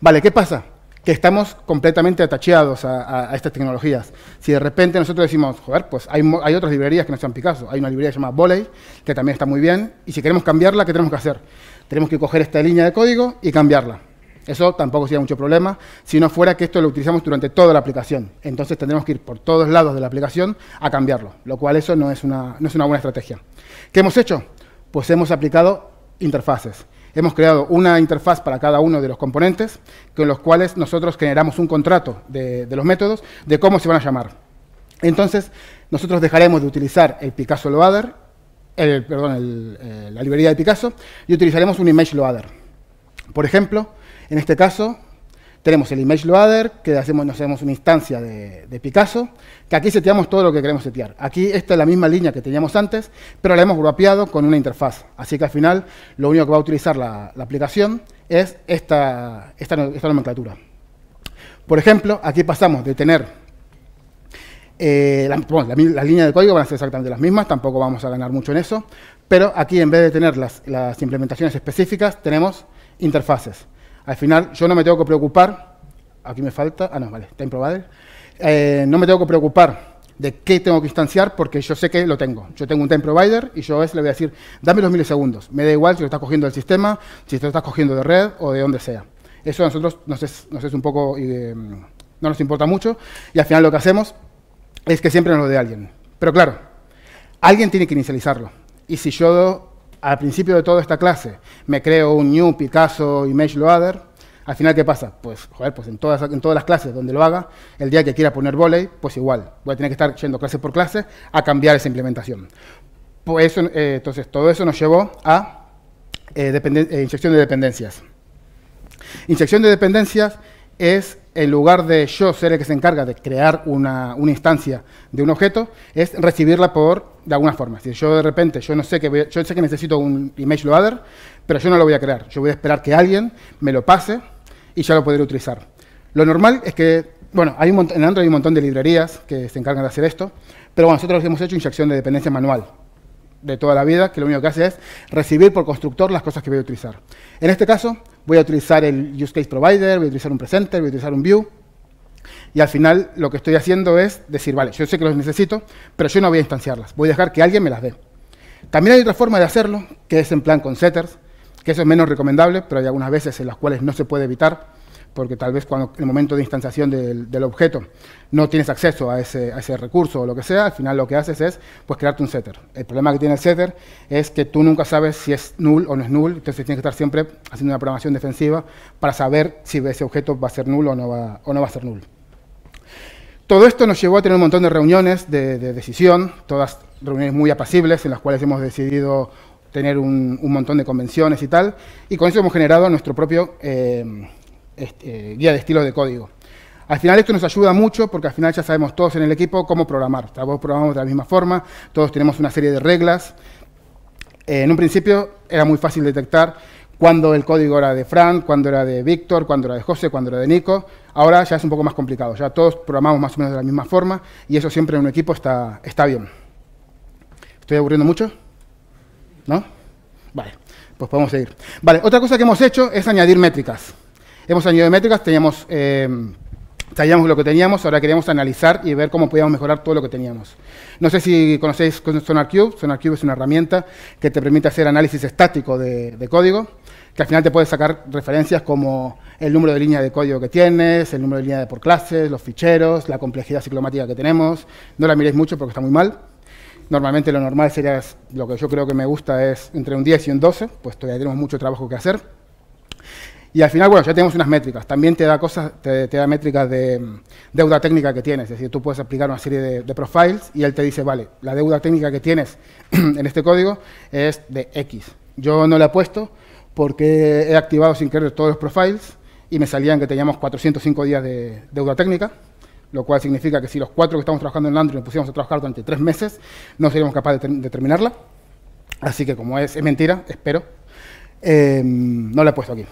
Vale, ¿qué pasa? Que estamos completamente atacheados a, estas tecnologías. Si de repente nosotros decimos, joder, pues hay, hay otras librerías que no sean Picasso, hay una librería llamada Volley, que también está muy bien, y si queremos cambiarla, ¿qué tenemos que hacer? Tenemos que coger esta línea de código y cambiarla. Eso tampoco sería mucho problema si no fuera que esto lo utilizamos durante toda la aplicación. Entonces tendremos que ir por todos lados de la aplicación a cambiarlo, lo cual eso no es una, no es una buena estrategia. ¿Qué hemos hecho? Pues hemos aplicado interfaces. Hemos creado una interfaz para cada uno de los componentes, con los cuales nosotros generamos un contrato de, los métodos de cómo se van a llamar. Entonces, nosotros dejaremos de utilizar el Picasso Loader, eh, la librería de Picasso, y utilizaremos un Image Loader. Por ejemplo, en este caso, tenemos el image loader, que hacemos, nos hacemos una instancia de, Picasso, que aquí seteamos todo lo que queremos setear. Aquí esta es la misma línea que teníamos antes, pero la hemos grapeado con una interfaz. Así que al final lo único que va a utilizar la, aplicación es esta, esta, nomenclatura. Por ejemplo, aquí pasamos de tener eh, las líneas de código van a ser exactamente las mismas, tampoco vamos a ganar mucho en eso, pero aquí en vez de tener las implementaciones específicas, tenemos interfaces. Al final yo no me tengo que preocupar, aquí me falta, ah no, vale, time provider, eh, no me tengo que preocupar de qué tengo que instanciar porque yo sé que lo tengo. Yo tengo un time provider y yo a ese le voy a decir, dame los milisegundos. Me da igual si lo estás cogiendo del sistema, si lo estás cogiendo de red o de donde sea. Eso a nosotros nos es, nos es un poco, eh, no nos importa mucho y al final lo que hacemos es que siempre nos lo dé alguien. Pero claro, alguien tiene que inicializarlo. Y si yo al principio de toda esta clase me creo un new Picasso Image Loader, al final, ¿qué pasa? Pues, joder, pues en todas, en todas las clases donde lo haga, el día que quiera poner volley, pues igual, voy a tener que estar yendo clase por clase a cambiar esa implementación. Pues eso, eh, entonces, todo eso nos llevó a eh, eh, inyección de dependencias. Inyección de dependencias es, en lugar de yo ser el que se encarga de crear una, instancia de un objeto, es recibirla por, de alguna forma. Si yo de repente, yo no sé que yo sé que necesito un image loader, pero yo no lo voy a crear. Yo voy a esperar que alguien me lo pase y ya lo podré utilizar. Lo normal es que, bueno, hay un en Android hay un montón de librerías que se encargan de hacer esto, pero bueno, nosotros hemos hecho inyección de dependencia manual de toda la vida, que lo único que hace es recibir por constructor las cosas que voy a utilizar. En este caso, voy a utilizar el use case provider, voy a utilizar un presenter, voy a utilizar un view. Y al final lo que estoy haciendo es decir, vale, yo sé que los necesito, pero yo no voy a instanciarlas. Voy a dejar que alguien me las dé. También hay otra forma de hacerlo, que es en plan con setters, que eso es menos recomendable, pero hay algunas veces en las cuales no se puede evitar, porque tal vez cuando en el momento de instanciación del, objeto no tienes acceso a ese, recurso o lo que sea, al final lo que haces es pues, crearte un setter. El problema que tiene el setter es que tú nunca sabes si es null o no es null, entonces tienes que estar siempre haciendo una programación defensiva para saber si ese objeto va a ser null o no va, o no va a ser null. Todo esto nos llevó a tener un montón de reuniones de, decisión, todas reuniones muy apacibles en las cuales hemos decidido tener un, montón de convenciones y tal, y con eso hemos generado nuestro propio eh, este, guía de estilo de código. Al final esto nos ayuda mucho porque al final ya sabemos todos en el equipo cómo programar. Todos programamos de la misma forma, todos tenemos una serie de reglas. Eh, en un principio era muy fácil detectar cuándo el código era de Fran, cuándo era de Víctor, cuándo era de José, cuándo era de Nico. Ahora ya es un poco más complicado, ya todos programamos más o menos de la misma forma y eso siempre en un equipo está, está bien. ¿Estoy aburriendo mucho? ¿No? Vale, pues podemos seguir. Vale, otra cosa que hemos hecho es añadir métricas. Hemos añadido métricas, teníamos, eh, lo que teníamos, ahora queríamos analizar y ver cómo podíamos mejorar todo lo que teníamos. No sé si conocéis SonarQube. SonarQube es una herramienta que te permite hacer análisis estático de código que al final te puede sacar referencias como el número de líneas de código que tienes, el número de líneas por clases, los ficheros, la complejidad ciclomática que tenemos. No la miréis mucho porque está muy mal. Normalmente lo normal sería, lo que yo creo que me gusta es entre un 10 y un 12, pues todavía tenemos mucho trabajo que hacer. Y al final, bueno, ya tenemos unas métricas. También te da cosas, te, da métricas de deuda técnica que tienes. Es decir, tú puedes aplicar una serie de, profiles y él te dice, vale, la deuda técnica que tienes [CLEARS THROAT] en este código es de X. Yo no la he puesto, porque he activado sin querer todos los profiles y me salían que teníamos 405 días de deuda técnica, lo cual significa que si los cuatro que estamos trabajando en Landry nos pusiéramos a trabajar durante tres meses, no seríamos capaces de, terminarla. Así que como es, mentira, espero, em, no la he puesto aquí.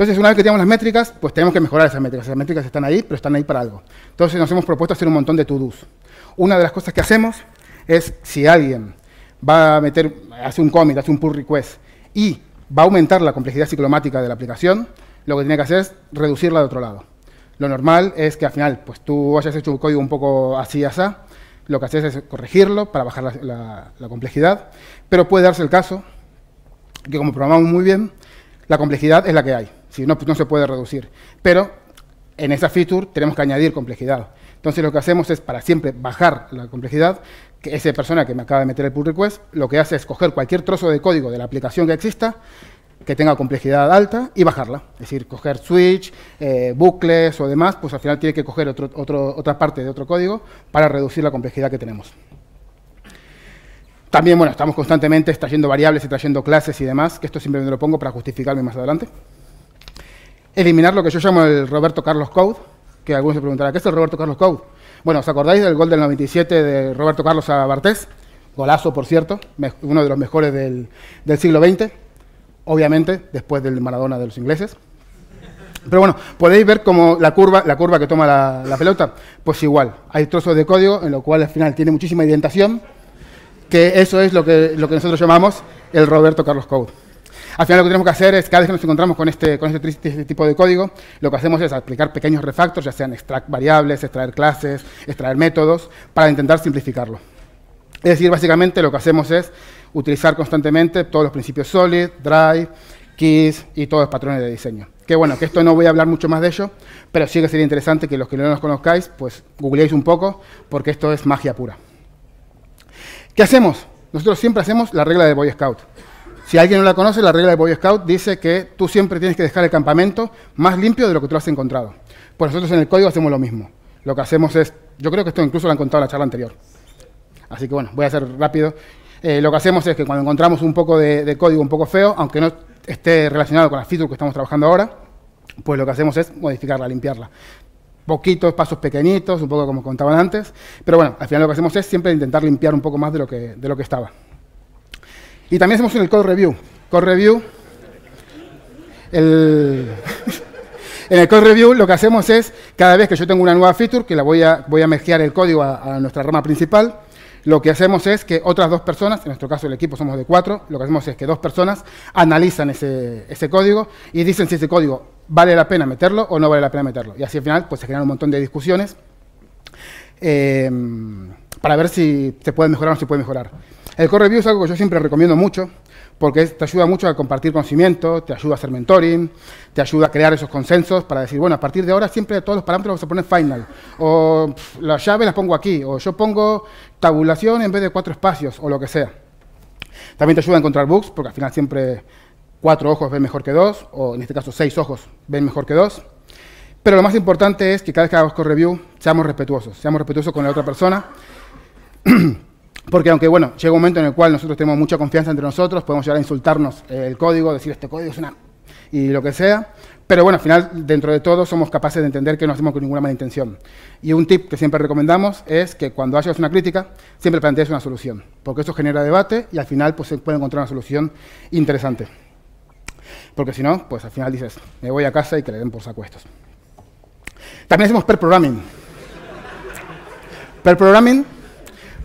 Entonces, una vez que tenemos las métricas, pues tenemos que mejorar esas métricas. Esas métricas están ahí, pero están ahí para algo. Entonces, nos hemos propuesto hacer un montón de to-dos. Una de las cosas que hacemos es, si alguien va a meter, hace un commit, hace un pull request, y va a aumentar la complejidad ciclomática de la aplicación, lo que tiene que hacer es reducirla de otro lado. Lo normal es que al final, pues tú hayas hecho un código un poco así y así, lo que haces es corregirlo para bajar la, complejidad, pero puede darse el caso que como programamos muy bien, la complejidad es la que hay, si no, no se puede reducir. Pero en esa feature tenemos que añadir complejidad. Entonces lo que hacemos es, para siempre bajar la complejidad, que esa persona que me acaba de meter el pull request, lo que hace es coger cualquier trozo de código de la aplicación que exista, que tenga complejidad alta, y bajarla. Es decir, coger switch, eh, bucles o demás, pues al final tiene que coger otra parte de otro código para reducir la complejidad que tenemos. También, bueno, estamos constantemente extrayendo variables, trayendo clases y demás, que esto simplemente lo pongo para justificarme más adelante. Eliminar lo que yo llamo el Roberto Carlos Code, que algunos se preguntarán, ¿qué es el Roberto Carlos Code? Bueno, ¿os acordáis del gol del 97 de Roberto Carlos a Bartés? Golazo, por cierto, uno de los mejores del, siglo XX, obviamente, después del Maradona de los ingleses. Pero bueno, podéis ver como la curva, la curva que toma la, pelota, pues igual, hay trozos de código en lo cual al final tiene muchísima indentación, que eso es lo que, lo que nosotros llamamos el Roberto Carlos Code. Al final lo que tenemos que hacer es, cada vez que nos encontramos con este, con este, este, tipo de código, lo que hacemos es aplicar pequeños refactors, ya sean extract variables, extraer clases, extraer métodos, para intentar simplificarlo. Es decir, básicamente lo que hacemos es utilizar constantemente todos los principios solid, dry, keys y todos los patrones de diseño. Que bueno, que esto no voy a hablar mucho más de ello, pero sí que sería interesante que los que no nos conozcáis, pues googleéis un poco, porque esto es magia pura. ¿Qué hacemos? Nosotros siempre hacemos la regla de Boy Scout. Si alguien no la conoce, la regla de Boy Scout dice que tú siempre tienes que dejar el campamento más limpio de lo que tú has encontrado. Pues nosotros en el código hacemos lo mismo. Lo que hacemos es, yo creo que esto incluso lo han contado en la charla anterior. Así que bueno, voy a ser rápido. Eh, lo que hacemos es que cuando encontramos un poco de, código un poco feo, aunque no esté relacionado con la feature que estamos trabajando ahora, pues lo que hacemos es modificarla, limpiarla. Poquitos, pasos pequeñitos, un poco como contaban antes, pero bueno, al final lo que hacemos es siempre intentar limpiar un poco más de lo que, de lo que estaba. Y también hacemos en el code review. Code review, [LAUGHS] en el code review lo que hacemos es, cada vez que yo tengo una nueva feature, que la voy a, voy a el código a, nuestra rama principal, lo que hacemos es que otras dos personas, en nuestro caso el equipo somos de cuatro, lo que hacemos es que dos personas analizan ese, ese código y dicen si ese código vale la pena meterlo o no vale la pena meterlo. Y así al final pues, se generan un montón de discusiones eh, para ver si se puede mejorar o no se puede mejorar. El core review es algo que yo siempre recomiendo mucho porque te ayuda mucho a compartir conocimiento, te ayuda a hacer mentoring, te ayuda a crear esos consensos para decir, bueno, a partir de ahora siempre todos los parámetros vamos a poner final, o las llaves las pongo aquí, o yo pongo tabulación en vez de cuatro espacios, o lo que sea. También te ayuda a encontrar bugs, porque al final siempre cuatro ojos ven mejor que dos, o en este caso seis ojos ven mejor que dos. Pero lo más importante es que cada vez que hagamos core review seamos respetuosos, seamos respetuosos con la otra persona. [CLEARS THROAT] Porque aunque, bueno, llega un momento en el cual nosotros tenemos mucha confianza entre nosotros, podemos llegar a insultarnos el código, decir este código es una... y lo que sea, pero bueno, al final, dentro de todo, somos capaces de entender que no hacemos con ninguna mala intención. Y un tip que siempre recomendamos es que cuando hagas una crítica, siempre plantees una solución, porque eso genera debate y al final pues, se puede encontrar una solución interesante. Porque si no, pues al final dices, me voy a casa y que le den por sacuestos. También hacemos per programming. Per programming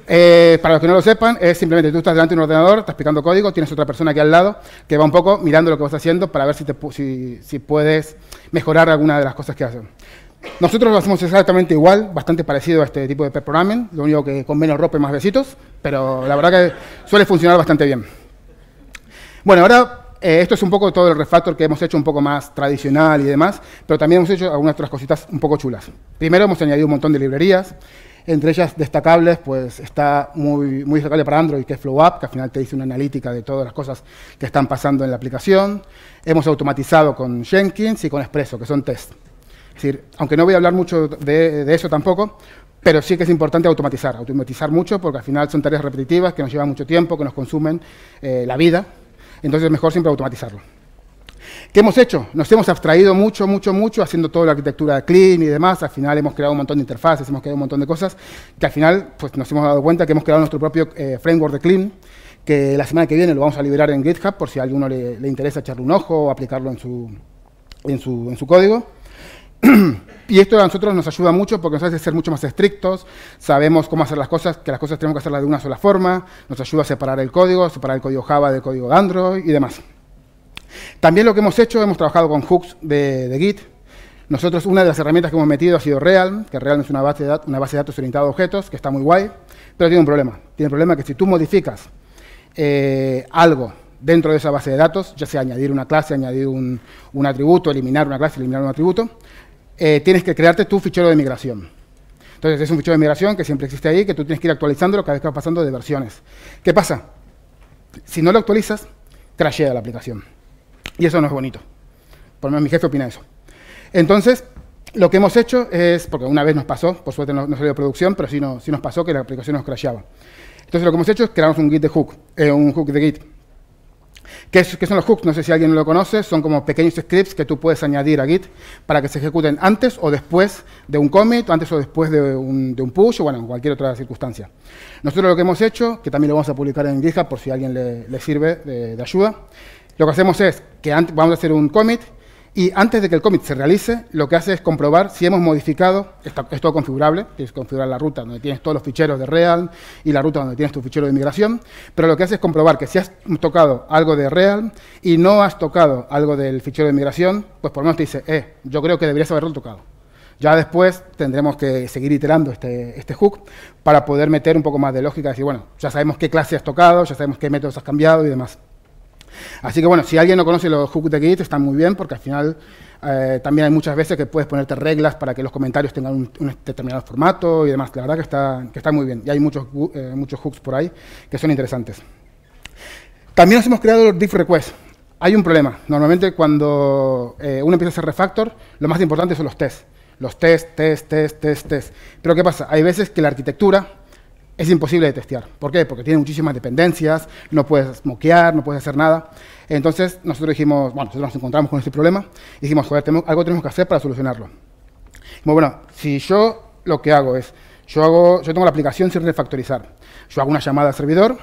eh, para los que no lo sepan, es simplemente tú estás delante de un ordenador, estás picando código, tienes otra persona aquí al lado que va un poco mirando lo que vas haciendo para ver si, puedes mejorar alguna de las cosas que hacen. Nosotros lo hacemos exactamente igual, bastante parecido a este tipo de programming, lo único que con menos ropa y más besitos, pero la verdad que suele funcionar bastante bien. Bueno, ahora eh, esto es un poco todo el refactor que hemos hecho un poco más tradicional y demás, pero también hemos hecho algunas otras cositas un poco chulas. Primero hemos añadido un montón de librerías, entre ellas destacables, pues está muy, muy destacable para Android, que es FlowUp, que al final te dice una analítica de todas las cosas que están pasando en la aplicación. Hemos automatizado con Jenkins y con Expresso, que son test. Es decir, aunque no voy a hablar mucho de, eso tampoco, pero sí que es importante automatizar, automatizar mucho, porque al final son tareas repetitivas que nos llevan mucho tiempo, que nos consumen eh, la vida. Entonces es mejor siempre automatizarlo. ¿Qué hemos hecho? Nos hemos abstraído mucho, mucho, mucho, haciendo toda la arquitectura clean y demás. Al final hemos creado un montón de interfaces, hemos creado un montón de cosas, que al final pues, nos hemos dado cuenta que hemos creado nuestro propio eh, framework de clean, que la semana que viene lo vamos a liberar en GitHub, por si a alguno le, interesa echarle un ojo o aplicarlo en su, en su, en su código. [CLEARS THROAT] y esto a nosotros nos ayuda mucho porque nos hace ser mucho más estrictos, sabemos cómo hacer las cosas, que las cosas tenemos que hacerlas de una sola forma, nos ayuda a separar el código, separar el código Java del código de Android y demás. También lo que hemos hecho, hemos trabajado con hooks de, Git. Nosotros, una de las herramientas que hemos metido ha sido Realm, que Realm es una base de, datos, una base de datos orientada a objetos, que está muy guay, pero tiene un problema. Tiene un problema que si tú modificas eh, algo dentro de esa base de datos, ya sea añadir una clase, añadir un, atributo, eliminar una clase, eliminar un atributo, eh, tienes que crearte tu fichero de migración. Entonces, es un fichero de migración que siempre existe ahí, que tú tienes que ir actualizando cada vez que va pasando de versiones. ¿Qué pasa? Si no lo actualizas, crashea la aplicación. Y eso no es bonito. Por lo menos mi jefe opina eso. Entonces, lo que hemos hecho es, porque una vez nos pasó, por suerte no, salió de producción, pero sí, no, sí, nos pasó que la aplicación nos crasheaba. Entonces lo que hemos hecho es creamos un git de hook, eh, un hook de git. ¿Qué, son los hooks? No sé si alguien lo conoce, son como pequeños scripts que tú puedes añadir a Git para que se ejecuten antes o después de un commit, antes o después de un, push, o bueno, en cualquier otra circunstancia. Nosotros lo que hemos hecho, que también lo vamos a publicar en GitHub por si a alguien le, sirve de ayuda, lo que hacemos es que vamos a hacer un commit y antes de que el commit se realice, lo que hace es comprobar si hemos modificado, está, es todo configurable, tienes que configurar la ruta donde tienes todos los ficheros de Realm y la ruta donde tienes tu fichero de migración, pero lo que hace es comprobar que si has tocado algo de Realm y no has tocado algo del fichero de migración, pues por lo menos te dice, eh, yo creo que deberías haberlo tocado. Ya después tendremos que seguir iterando este, este hook para poder meter un poco más de lógica, decir, bueno, ya sabemos qué clase has tocado, ya sabemos qué métodos has cambiado y demás. Así que bueno, si alguien no conoce los hooks de Git, están muy bien porque al final eh, también hay muchas veces que puedes ponerte reglas para que los comentarios tengan un, determinado formato y demás. La verdad que está, que está muy bien. Y hay muchos, eh, muchos hooks por ahí que son interesantes. También nos hemos creado los diff requests. Hay un problema. Normalmente cuando eh, uno empieza a hacer refactor, lo más importante son los tests. Los tests, test, test, test, test. Pero ¿qué pasa? Hay veces que la arquitectura es imposible de testear. ¿Por qué? Porque tiene muchísimas dependencias, no puedes moquear, no puedes hacer nada. Entonces nosotros dijimos, bueno, nosotros nos encontramos con este problema y dijimos, joder, algo tenemos que hacer para solucionarlo. Bueno, si yo lo que hago es, yo, hago, yo tengo la aplicación sin refactorizar. Yo hago una llamada al servidor,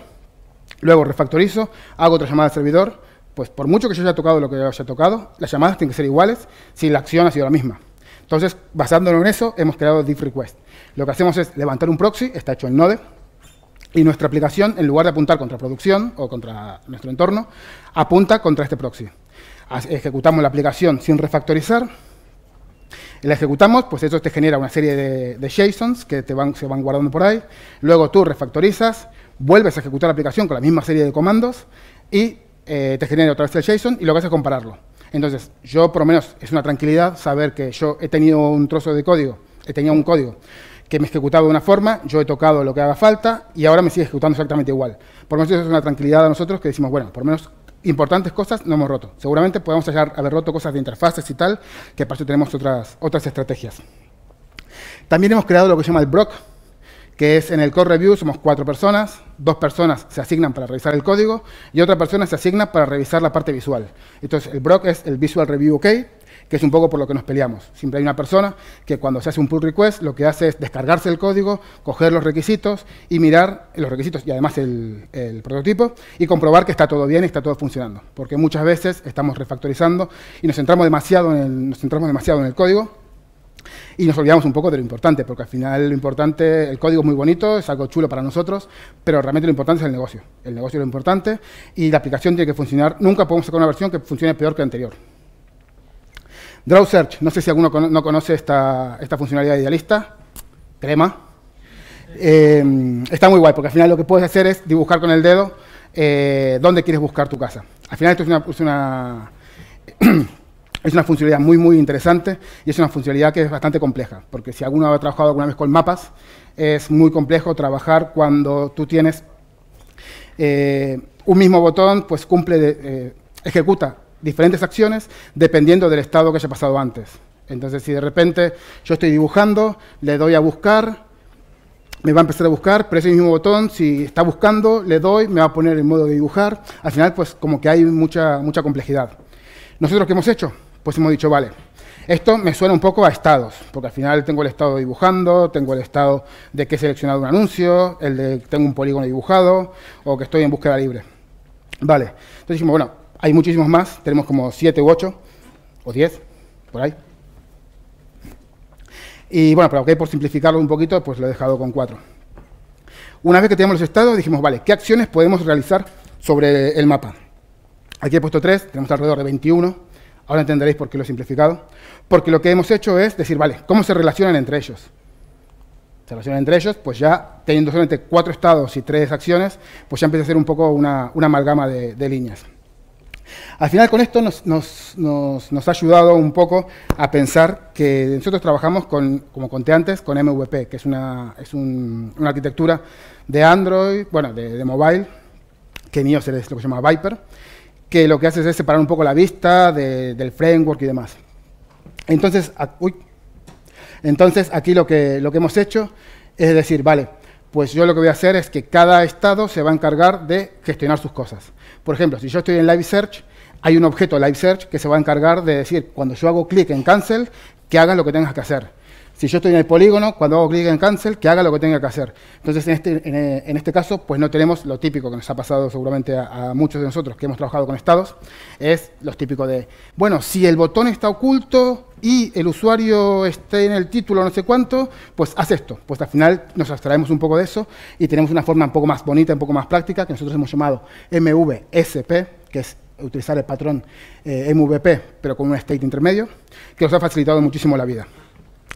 luego refactorizo, hago otra llamada al servidor, pues por mucho que yo haya tocado lo que yo haya tocado, las llamadas tienen que ser iguales si la acción ha sido la misma. Entonces, basándonos en eso, hemos creado diff request. Lo que hacemos es levantar un proxy, está hecho en Node, Y nuestra aplicación, en lugar de apuntar contra producción o contra nuestro entorno, apunta contra este proxy. Ejecutamos la aplicación sin refactorizar. La ejecutamos, pues eso te genera una serie de, JSONs que te van, se van guardando por ahí. Luego tú refactorizas, vuelves a ejecutar la aplicación con la misma serie de comandos y eh, te genera otra vez el JSON y lo que haces es compararlo. Entonces, yo por lo menos es una tranquilidad saber que yo he tenido un trozo de código, he tenido un código que me ejecutaba de una forma, yo he tocado lo que haga falta y ahora me sigue ejecutando exactamente igual. Por lo menos es una tranquilidad a nosotros que decimos, bueno, por lo menos importantes cosas no hemos roto. Seguramente podemos haber roto cosas de interfaces y tal, que para eso tenemos otras, otras estrategias. También hemos creado lo que se llama el BROC, que es en el Core Review somos cuatro personas, dos personas se asignan para revisar el código y otra persona se asigna para revisar la parte visual. Entonces, el BROC es el Visual Review OK, que es un poco por lo que nos peleamos. Siempre hay una persona que cuando se hace un pull request lo que hace es descargarse el código, coger los requisitos y mirar los requisitos y además el, prototipo y comprobar que está todo bien y está todo funcionando. Porque muchas veces estamos refactorizando y nos centramos nos centramos demasiado en el código y nos olvidamos un poco de lo importante, porque al final lo importante, el código es muy bonito, es algo chulo para nosotros, pero realmente lo importante es el negocio. El negocio es lo importante y la aplicación tiene que funcionar. Nunca podemos sacar una versión que funcione peor que la anterior. Draw Search, no sé si alguno no conoce esta, esta funcionalidad idealista, crema. Eh, está muy guay, porque al final lo que puedes hacer es dibujar con el dedo eh, dónde quieres buscar tu casa. Al final esto es una, es una, es una funcionalidad muy, muy interesante y es una funcionalidad que es bastante compleja, porque si alguno ha trabajado alguna vez con mapas, es muy complejo trabajar cuando tú tienes eh, un mismo botón, pues cumple, de, ejecuta diferentes acciones dependiendo del estado que haya pasado antes. Entonces, si de repente yo estoy dibujando, le doy a buscar, me va a empezar a buscar, pero ese mismo botón, si está buscando, le doy, me va a poner en modo de dibujar. Al final, pues como que hay mucha, mucha complejidad. ¿Nosotros qué hemos hecho? Pues hemos dicho, vale, esto me suena un poco a estados, porque al final tengo el estado dibujando, tengo el estado de que he seleccionado un anuncio, el de que tengo un polígono dibujado, o que estoy en búsqueda libre. Vale, entonces dijimos, bueno, hay muchísimos más, tenemos como 7 u 8 o 10, por ahí. Y bueno, pero por simplificarlo un poquito, pues lo he dejado con 4. Una vez que tenemos los estados, dijimos, vale, ¿qué acciones podemos realizar sobre el mapa? Aquí he puesto 3, tenemos alrededor de 21. Ahora entenderéis por qué lo he simplificado. Porque lo que hemos hecho es decir, vale, ¿cómo se relacionan entre ellos? Se relacionan entre ellos, pues ya teniendo solamente cuatro estados y tres acciones, pues ya empieza a ser un poco una, amalgama de líneas. Al final con esto nos, ha ayudado un poco a pensar que nosotros trabajamos con, como conté antes, con MVP, que es una, es una arquitectura de Android, bueno, de, mobile, que en iOS es lo que se llama Viper, que lo que hace es separar un poco la vista del framework y demás. Entonces, entonces aquí lo que, lo que hemos hecho es decir, vale, pues yo lo que voy a hacer es que cada estado se va a encargar de gestionar sus cosas. Por ejemplo, si yo estoy en Live Search, hay un objeto Live Search que se va a encargar de decir, cuando yo hago clic en Cancel, que haga lo que tengas que hacer. Si yo estoy en el polígono, cuando hago clic en Cancel, que haga lo que tenga que hacer. Entonces, en este, en, este caso, pues no tenemos lo típico que nos ha pasado seguramente a, muchos de nosotros que hemos trabajado con estados, es lo típico de, bueno, si el botón está oculto y el usuario esté en el título no sé cuánto, pues haz esto. Pues al final nos abstraemos un poco de eso y tenemos una forma un poco más bonita, un poco más práctica, que nosotros hemos llamado MVSP, que es utilizar el patrón eh, MVP, pero con un state intermedio, que nos ha facilitado muchísimo la vida.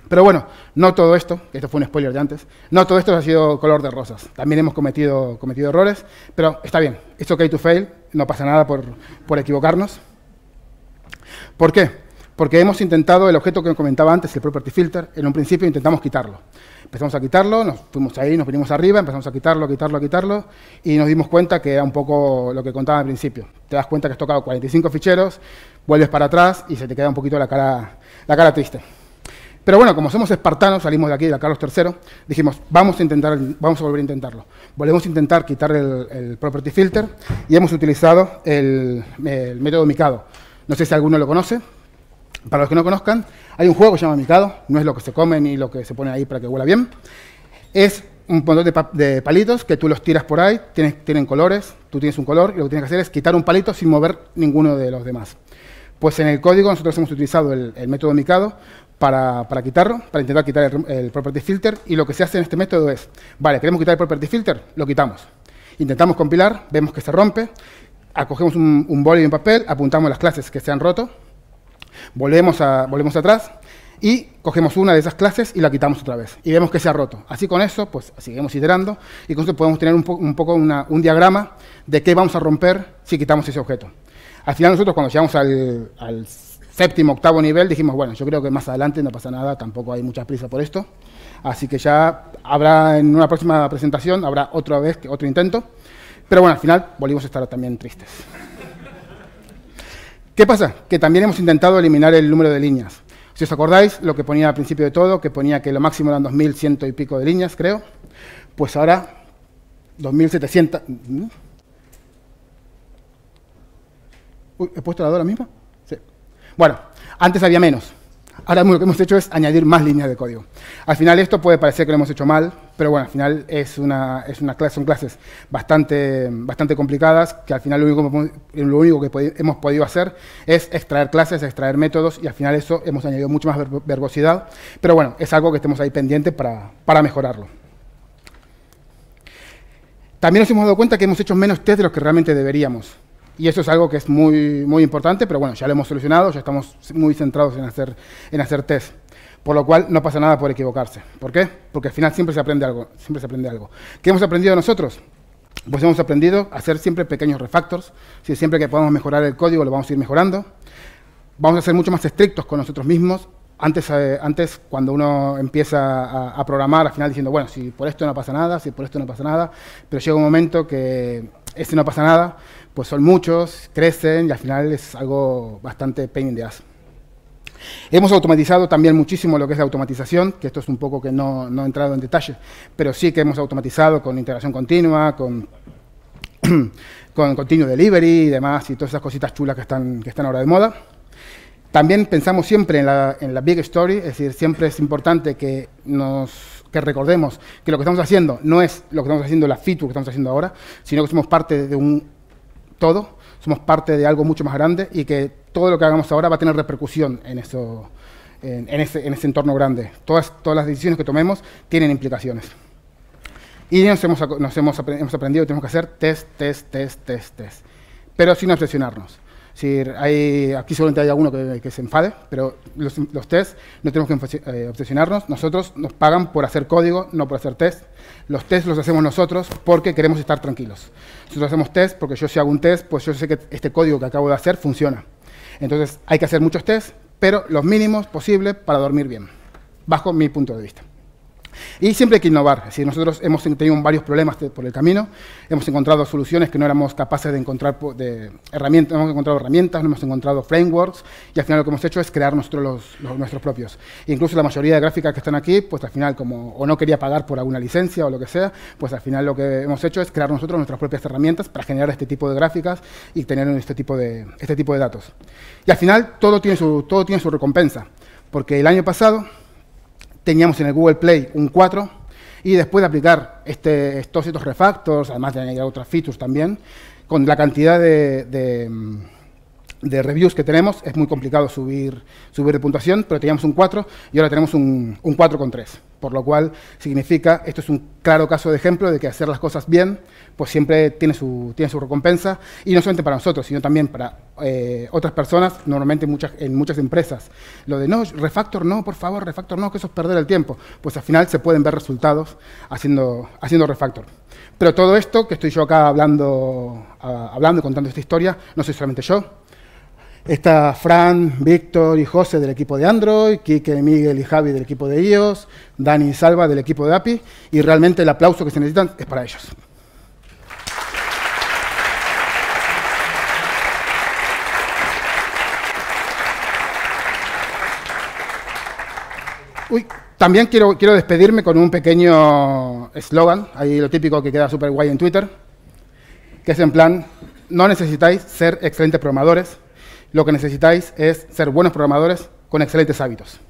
Pero bueno, no todo esto, esto fue un spoiler de antes, no todo esto ha sido color de rosas. También hemos cometido, cometido errores, pero está bien, it's okay to fail, no pasa nada por, por equivocarnos. ¿Por qué? Porque hemos intentado el objeto que comentaba antes, el property filter, en un principio intentamos quitarlo. Empezamos a quitarlo, nos fuimos ahí, nos vinimos arriba, empezamos a quitarlo, quitarlo, quitarlo, y nos dimos cuenta que era un poco lo que contaba al principio. Te das cuenta que has tocado 45 ficheros, vuelves para atrás y se te queda un poquito la cara, la cara triste. Pero bueno, como somos espartanos, salimos de aquí, de Carlos III, dijimos, vamos a, intentar, vamos a volver a intentarlo. Volvemos a intentar quitar el, property filter y hemos utilizado el, el método Mikado. No sé si alguno lo conoce, para los que no conozcan, hay un juego que se llama Mikado, no es lo que se come ni lo que se pone ahí para que huela bien. Es un montón de, palitos que tú los tiras por ahí, tienen colores, tú tienes un color y lo que tienes que hacer es quitar un palito sin mover ninguno de los demás. Pues en el código nosotros hemos utilizado el, método Mikado para, para quitarlo, para intentar quitar el, el, property filter. Y lo que se hace en este método es, vale, queremos quitar el property filter, lo quitamos. Intentamos compilar, vemos que se rompe, acogemos un, un boli un papel, apuntamos las clases que se han roto, volvemos, a, volvemos atrás y cogemos una de esas clases y la quitamos otra vez. Y vemos que se ha roto. Así con eso, pues seguimos iterando y con eso podemos tener un, po un poco una, un diagrama de qué vamos a romper si quitamos ese objeto. Al final nosotros cuando llegamos al, al séptimo, octavo nivel, dijimos, bueno, yo creo que más adelante no pasa nada, tampoco hay mucha prisa por esto. Así que ya habrá en una próxima presentación, habrá otra vez, otro intento. Pero bueno, al final volvimos a estar también tristes. ¿Qué pasa? Que también hemos intentado eliminar el número de líneas. Si os acordáis, lo que ponía al principio de todo, que ponía que lo máximo eran 2.100 y pico de líneas, creo, pues ahora 2.700... Uy, ¿He puesto la 2 ahora misma? Bueno, antes había menos. Ahora lo que hemos hecho es añadir más líneas de código. Al final esto puede parecer que lo hemos hecho mal, pero bueno, al final es una, es una clase, son clases bastante, bastante complicadas, que al final lo único, lo único que hemos podido hacer es extraer clases, extraer métodos, y al final eso hemos añadido mucho más verbosidad, pero bueno, es algo que estemos ahí pendiente para, para mejorarlo. También nos hemos dado cuenta que hemos hecho menos test de los que realmente deberíamos. Y eso es algo que es muy, muy importante, pero bueno, ya lo hemos solucionado, ya estamos muy centrados en hacer, en hacer test. Por lo cual no pasa nada por equivocarse. ¿Por qué? Porque al final siempre se aprende algo. Siempre se aprende algo. ¿Qué hemos aprendido nosotros? Pues hemos aprendido a hacer siempre pequeños refactors. Si siempre que podamos mejorar el código lo vamos a ir mejorando. Vamos a ser mucho más estrictos con nosotros mismos. Antes, eh, antes cuando uno empieza a, a programar, al final diciendo, bueno, si por esto no pasa nada, si por esto no pasa nada, pero llega un momento que este no pasa nada, pues son muchos, crecen y al final es algo bastante pain in the ass. Hemos automatizado también muchísimo lo que es la automatización, que esto es un poco que no, no he entrado en detalle, pero sí que hemos automatizado con integración continua, con, [CLEARS THROAT] con continuo delivery y demás, y todas esas cositas chulas que están, que están ahora de moda. También pensamos siempre en la, en la big story, es decir, siempre es importante que nos que recordemos que lo que estamos haciendo no es lo que estamos haciendo, la feature que estamos haciendo ahora, sino que somos parte de un todo, somos parte de algo mucho más grande y que todo lo que hagamos ahora va a tener repercusión en, eso, en, en, ese, en ese, entorno grande. Todas, todas las decisiones que tomemos tienen implicaciones. Y nos hemos, nos hemos, aprendido que tenemos que hacer test, test, test, test, test, pero sin obsesionarnos. Si hay, aquí seguramente hay alguno que, que se enfade, pero los, los test no tenemos que eh, obsesionarnos. Nosotros nos pagan por hacer código, no por hacer test. Los test los hacemos nosotros porque queremos estar tranquilos. Nosotros hacemos test porque yo si hago un test, pues yo sé que este código que acabo de hacer funciona. Entonces hay que hacer muchos tests, pero los mínimos posibles para dormir bien, bajo mi punto de vista. Y siempre hay que innovar. Es decir, nosotros hemos tenido varios problemas por el camino, hemos encontrado soluciones que no éramos capaces de encontrar de herramientas, hemos encontrado herramientas, no hemos encontrado frameworks, y al final lo que hemos hecho es crear nuestro, los, los, nuestros propios. E incluso la mayoría de gráficas que están aquí, pues al final, como o no quería pagar por alguna licencia o lo que sea, pues al final lo que hemos hecho es crear nosotros nuestras propias herramientas para generar este tipo de gráficas y tener este tipo de, este tipo de datos. Y al final todo tiene su, todo tiene su recompensa, porque el año pasado teníamos en el Google Play un 4 y después de aplicar este, todos estos refactors, además de añadir otras features también, con la cantidad de, de, de, reviews que tenemos, es muy complicado subir, subir de puntuación, pero teníamos un 4 y ahora tenemos un, un 4,3. Por lo cual significa, esto es un claro caso de ejemplo de que hacer las cosas bien, pues siempre tiene su, tiene su recompensa, y no solamente para nosotros, sino también para eh, otras personas, normalmente muchas, en muchas empresas. Lo de, no, refactor no, por favor, refactor no, que eso es perder el tiempo. Pues al final se pueden ver resultados haciendo, haciendo refactor. Pero todo esto que estoy yo acá hablando, uh, hablando y contando esta historia, no soy solamente yo, Está Fran, Víctor y José del equipo de Android, Kike, Miguel y Javi del equipo de iOS, Dani y Salva del equipo de API, y realmente el aplauso que se necesitan es para ellos. Uy, también quiero, quiero despedirme con un pequeño eslogan, ahí lo típico que queda súper guay en Twitter, que es en plan, no necesitáis ser excelentes programadores, lo que necesitáis es ser buenos programadores con excelentes hábitos.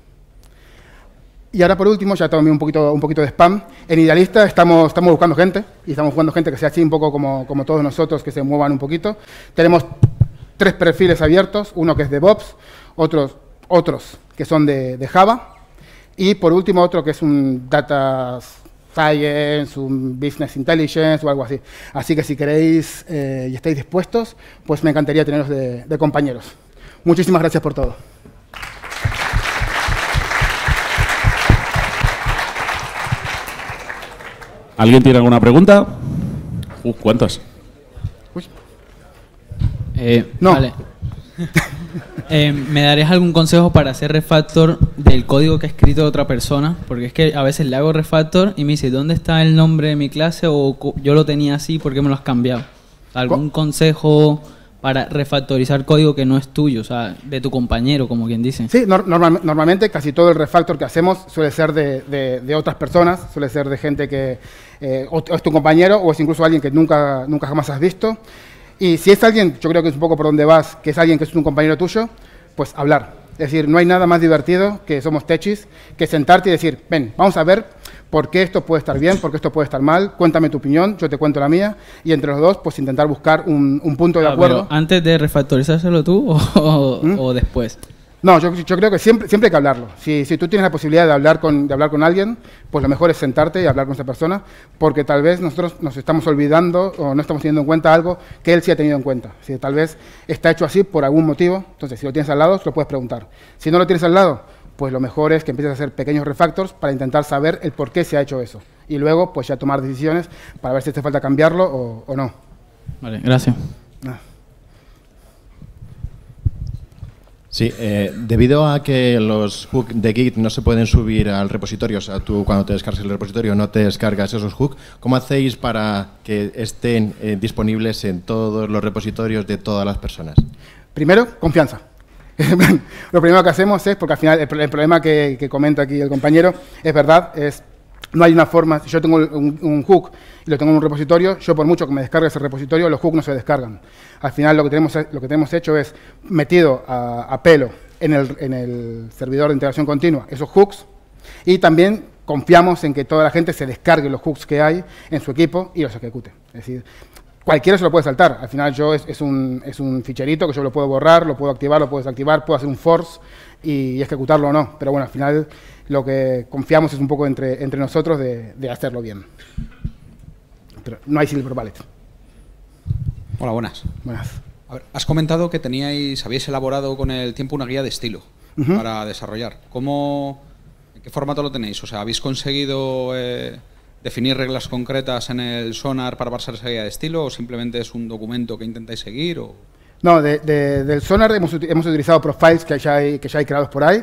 Y ahora por último, ya tomé un poquito, un poquito de spam. En Idealista estamos, estamos buscando gente, y estamos buscando gente que sea así un poco como, como todos nosotros, que se muevan un poquito. Tenemos tres perfiles abiertos, uno que es DevOps, otros, otros que son de, de Java. Y por último otro que es un Data Science, un Business Intelligence o algo así. Así que si queréis eh, y estáis dispuestos, pues me encantaría teneros de, de compañeros. Muchísimas gracias por todo. ¿Alguien tiene alguna pregunta? Uh, ¿cuántas? Eh, No. Vale. [LAUGHS] Eh, ¿Me darías algún consejo para hacer refactor del código que ha escrito otra persona? Porque es que a veces le hago refactor y me dice, ¿dónde está el nombre de mi clase? O yo lo tenía así, ¿por qué me lo has cambiado? ¿Algún consejo para refactorizar código que no es tuyo? O sea, de tu compañero, como quien dice. Sí, nor- normal- normalmente casi todo el refactor que hacemos suele ser de, de- de otras personas, suele ser de gente que eh, o, o es tu compañero o es incluso alguien que nunca, nunca jamás has visto. Y si es alguien, yo creo que es un poco por donde vas, que es alguien que es un compañero tuyo, pues hablar. Es decir, no hay nada más divertido que somos techis que sentarte y decir, ven, vamos a ver por qué esto puede estar bien, por qué esto puede estar mal, cuéntame tu opinión, yo te cuento la mía, y entre los dos, pues intentar buscar un, un punto de Ah, acuerdo. pero ¿Antes de refactorizárselo tú o, ¿Mm? o después? No, yo, yo creo que siempre, siempre hay que hablarlo. Si, si tú tienes la posibilidad de hablar, con, de hablar con alguien, pues lo mejor es sentarte y hablar con esa persona, porque tal vez nosotros nos estamos olvidando o no estamos teniendo en cuenta algo que él sí ha tenido en cuenta. Si tal vez está hecho así por algún motivo, entonces si lo tienes al lado, lo puedes preguntar. Si no lo tienes al lado, pues lo mejor es que empieces a hacer pequeños refactors para intentar saber el por qué se ha hecho eso. Y luego, pues ya tomar decisiones para ver si te falta cambiarlo o, o no. Vale, gracias. Ah. Sí, eh, debido a que los hooks de Git no se pueden subir al repositorio, o sea, tú cuando te descargas el repositorio no te descargas esos hooks, ¿cómo hacéis para que estén eh, disponibles en todos los repositorios de todas las personas? Primero, confianza. [LAUGHS] lo primero que hacemos es, porque al final el, pro- el problema que, que comenta aquí el compañero es verdad, es no hay una forma, si yo tengo un, hook y lo tengo en un repositorio, yo por mucho que me descargue ese repositorio, los hooks no se descargan. Al final lo que tenemos, lo que tenemos hecho es metido a, pelo en el, servidor de integración continua esos hooks y también confiamos en que toda la gente se descargue los hooks que hay en su equipo y los ejecute. Es decir, cualquiera se lo puede saltar. Al final yo es, un, es un ficherito que yo lo puedo borrar, lo puedo activar, lo puedo desactivar, puedo hacer un force y, ejecutarlo o no. Pero bueno, al final lo que confiamos es un poco entre, entre nosotros de, de hacerlo bien. Pero no hay Silver Bullet. Hola, buenas. Buenas. A ver, has comentado que teníais, habíais elaborado con el tiempo una guía de estilo Ujú. para desarrollar. ¿Cómo, ¿En qué formato lo tenéis? O sea, ¿habéis conseguido eh, definir reglas concretas en el sonar para pasar esa guía de estilo o simplemente es un documento que intentáis seguir? O... No, de- de- del Sonar hemos, hemos utilizado profiles que ya, hay, que ya hay creados por ahí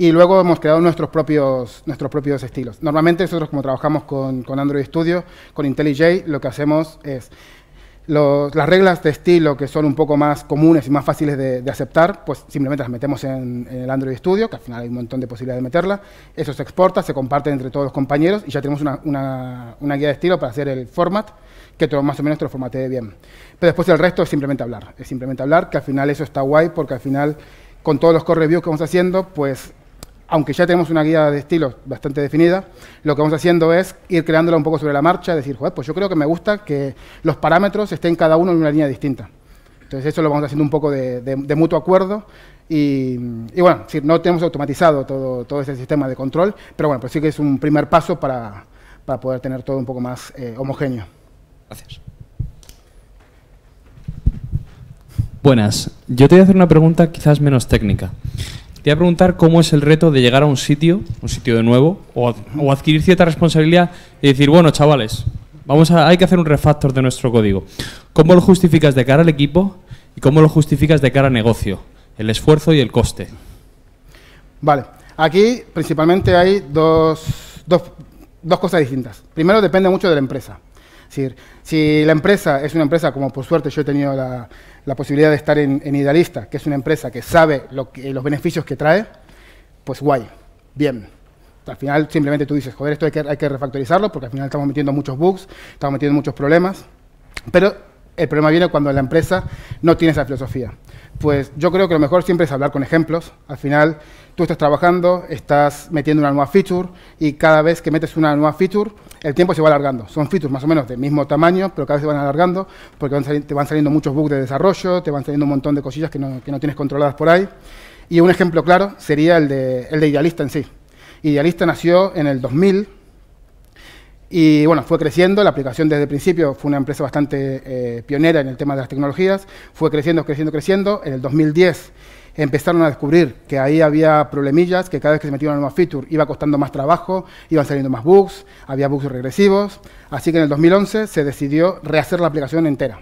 y luego hemos creado nuestros propios, nuestros propios estilos. Normalmente nosotros como trabajamos con, con Android Studio, con IntelliJ, lo que hacemos es los- las reglas de estilo que son un poco más comunes y más fáciles de, de aceptar, pues simplemente las metemos en, en el Android Studio, que al final hay un montón de posibilidades de meterla. Eso se exporta, se comparte entre todos los compañeros y ya tenemos una, una- una guía de estilo para hacer el format, que todo más o menos te lo formatee bien. Pero después el resto es simplemente hablar, es simplemente hablar, que al final eso está guay, porque al final con todos los core reviews que vamos haciendo, pues aunque ya tenemos una guía de estilos bastante definida, lo que vamos haciendo es ir creándola un poco sobre la marcha, decir, joder, pues yo creo que me gusta que los parámetros estén cada uno en una línea distinta. Entonces eso lo vamos haciendo un poco de, mutuo acuerdo y, y bueno, no tenemos automatizado todo, ese sistema de control, pero bueno, pues sí que es un primer paso para, para poder tener todo un poco más eh, homogéneo. Gracias. Buenas. Yo te voy a hacer una pregunta quizás menos técnica. Te voy a preguntar cómo es el reto de llegar a un sitio, un sitio de nuevo, o, adquirir cierta responsabilidad y decir, bueno, chavales, vamos a, hay que hacer un refactor de nuestro código. ¿Cómo lo justificas de cara al equipo y cómo lo justificas de cara al negocio? El esfuerzo y el coste. Vale, aquí principalmente hay dos, dos, dos cosas distintas. Primero depende mucho de la empresa. Es decir, si la empresa es una empresa, como por suerte yo he tenido la, la posibilidad de estar en, en Idealista, que es una empresa que sabe lo que- los beneficios que trae, pues guay, bien. Al final simplemente tú dices, joder, esto hay que, hay que refactorizarlo porque al final estamos metiendo muchos bugs, estamos metiendo muchos problemas. Pero el problema viene cuando la empresa no tiene esa filosofía. Pues yo creo que lo mejor siempre es hablar con ejemplos. Al final tú estás trabajando, estás metiendo una nueva feature y cada vez que metes una nueva feature, el tiempo se va alargando. Son features más o menos del mismo tamaño, pero cada vez se van alargando porque van te van saliendo muchos bugs de desarrollo, te van saliendo un montón de cosillas que no, que no tienes controladas por ahí. Y un ejemplo claro sería el de, el de Idealista en sí. Idealista nació en el 2000 y bueno, fue creciendo, la aplicación desde el principio fue una empresa bastante eh, pionera en el tema de las tecnologías, fue creciendo, creciendo, creciendo. En el 2010 empezaron a descubrir que ahí había problemillas, que cada vez que se metía una nueva feature iba costando más trabajo, iban saliendo más bugs, había bugs regresivos. Así que en el 2011 se decidió rehacer la aplicación entera.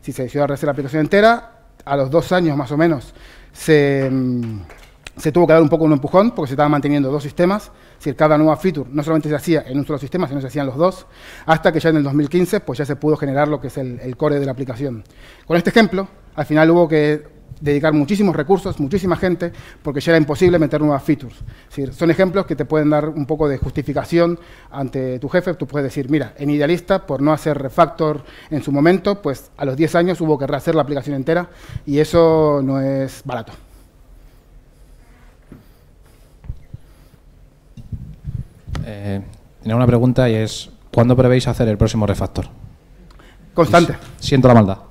Si se decidió rehacer la aplicación entera, a los dos años más o menos se, mm, se tuvo que dar un poco un empujón porque se estaban manteniendo dos sistemas. Es decir, cada nueva feature no solamente se hacía en un solo sistema, sino se hacían los dos, hasta que ya en el 2015 pues ya se pudo generar lo que es el, el core de la aplicación. Con este ejemplo, al final hubo que dedicar muchísimos recursos, muchísima gente, porque ya era imposible meter nuevas features. Es decir, son ejemplos que te pueden dar un poco de justificación ante tu jefe. Tú puedes decir, mira, en Idealista, por no hacer refactor en su momento, pues a los 10 años hubo que rehacer la aplicación entera y eso no es barato. Eh, tenía una pregunta y es, ¿cuándo prevéis hacer el próximo refactor? Constante. Siento la maldad.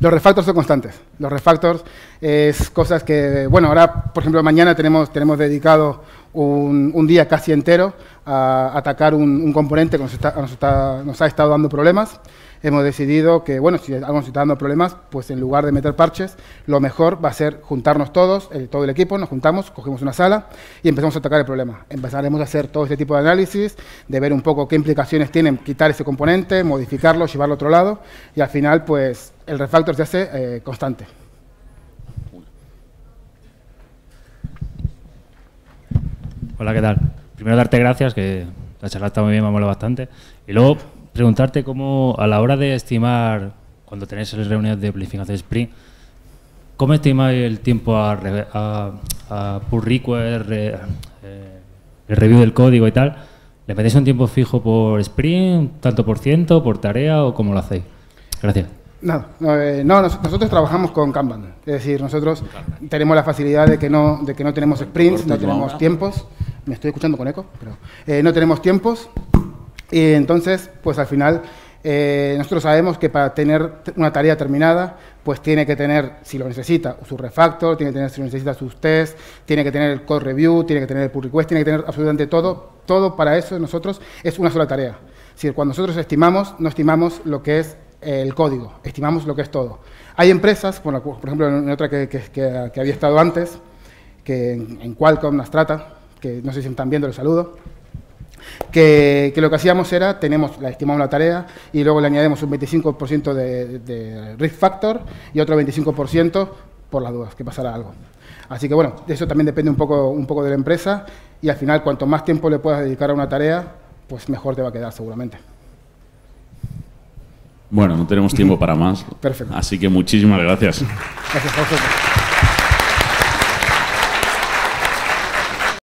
Los refactors son constantes. Los refactors es cosas que, bueno, ahora, por ejemplo, mañana tenemos, tenemos dedicado un, un día casi entero a atacar un, un componente que nos, está- nos está- nos ha estado dando problemas. Hemos decidido que, bueno, si algo nos está dando problemas, pues en lugar de meter parches, lo mejor va a ser juntarnos todos, el- todo el equipo, nos juntamos, cogemos una sala y empezamos a atacar el problema. Empezaremos a hacer todo este tipo de análisis, de ver un poco qué implicaciones tienen quitar ese componente, modificarlo, llevarlo a otro lado y al final, pues el refactor se hace eh, constante. Hola, ¿qué tal? Primero darte gracias, que la charla está muy bien, me ha molado bastante. Y luego preguntarte cómo a la hora de estimar, cuando tenéis reuniones de planificación sprint, ¿cómo estimáis el tiempo a, a, a pull request, re- eh, el review del código y tal? ¿Le metéis un tiempo fijo por sprint, tanto por ciento, por tarea o cómo lo hacéis? Gracias. No, eh, no, nos- nosotros trabajamos con Kanban. Es decir, nosotros tenemos la facilidad de que no, de que no tenemos sprints, no tenemos tiempos. Me estoy escuchando con eco, pero eh, no tenemos tiempos. Y entonces, pues al final, eh, nosotros sabemos que para tener una tarea terminada, pues tiene que tener, si lo necesita, su refactor, tiene que tener, si lo necesita, sus tests, tiene que tener el code review, tiene que tener el pull request, tiene que tener absolutamente todo. Todo para eso nosotros es una sola tarea. Es decir, cuando nosotros estimamos, no estimamos lo que es el código, estimamos lo que es todo. Hay empresas, por, ejemplo, en otra que, que- había estado antes, que en, en Qualcomm, Astrata, que no sé si están viendo, les saludo, que, lo que hacíamos era, tenemos, la estimamos la tarea y luego le añadimos un 25% de, risk factor y otro 25% por las dudas, que pasara algo. Así que bueno, eso también depende un poco, un poco de la empresa y al final cuanto más tiempo le puedas dedicar a una tarea, pues mejor te va a quedar seguramente. Bueno, no tenemos tiempo para más. [LAUGHS] Perfecto. Así que muchísimas gracias. Gracias.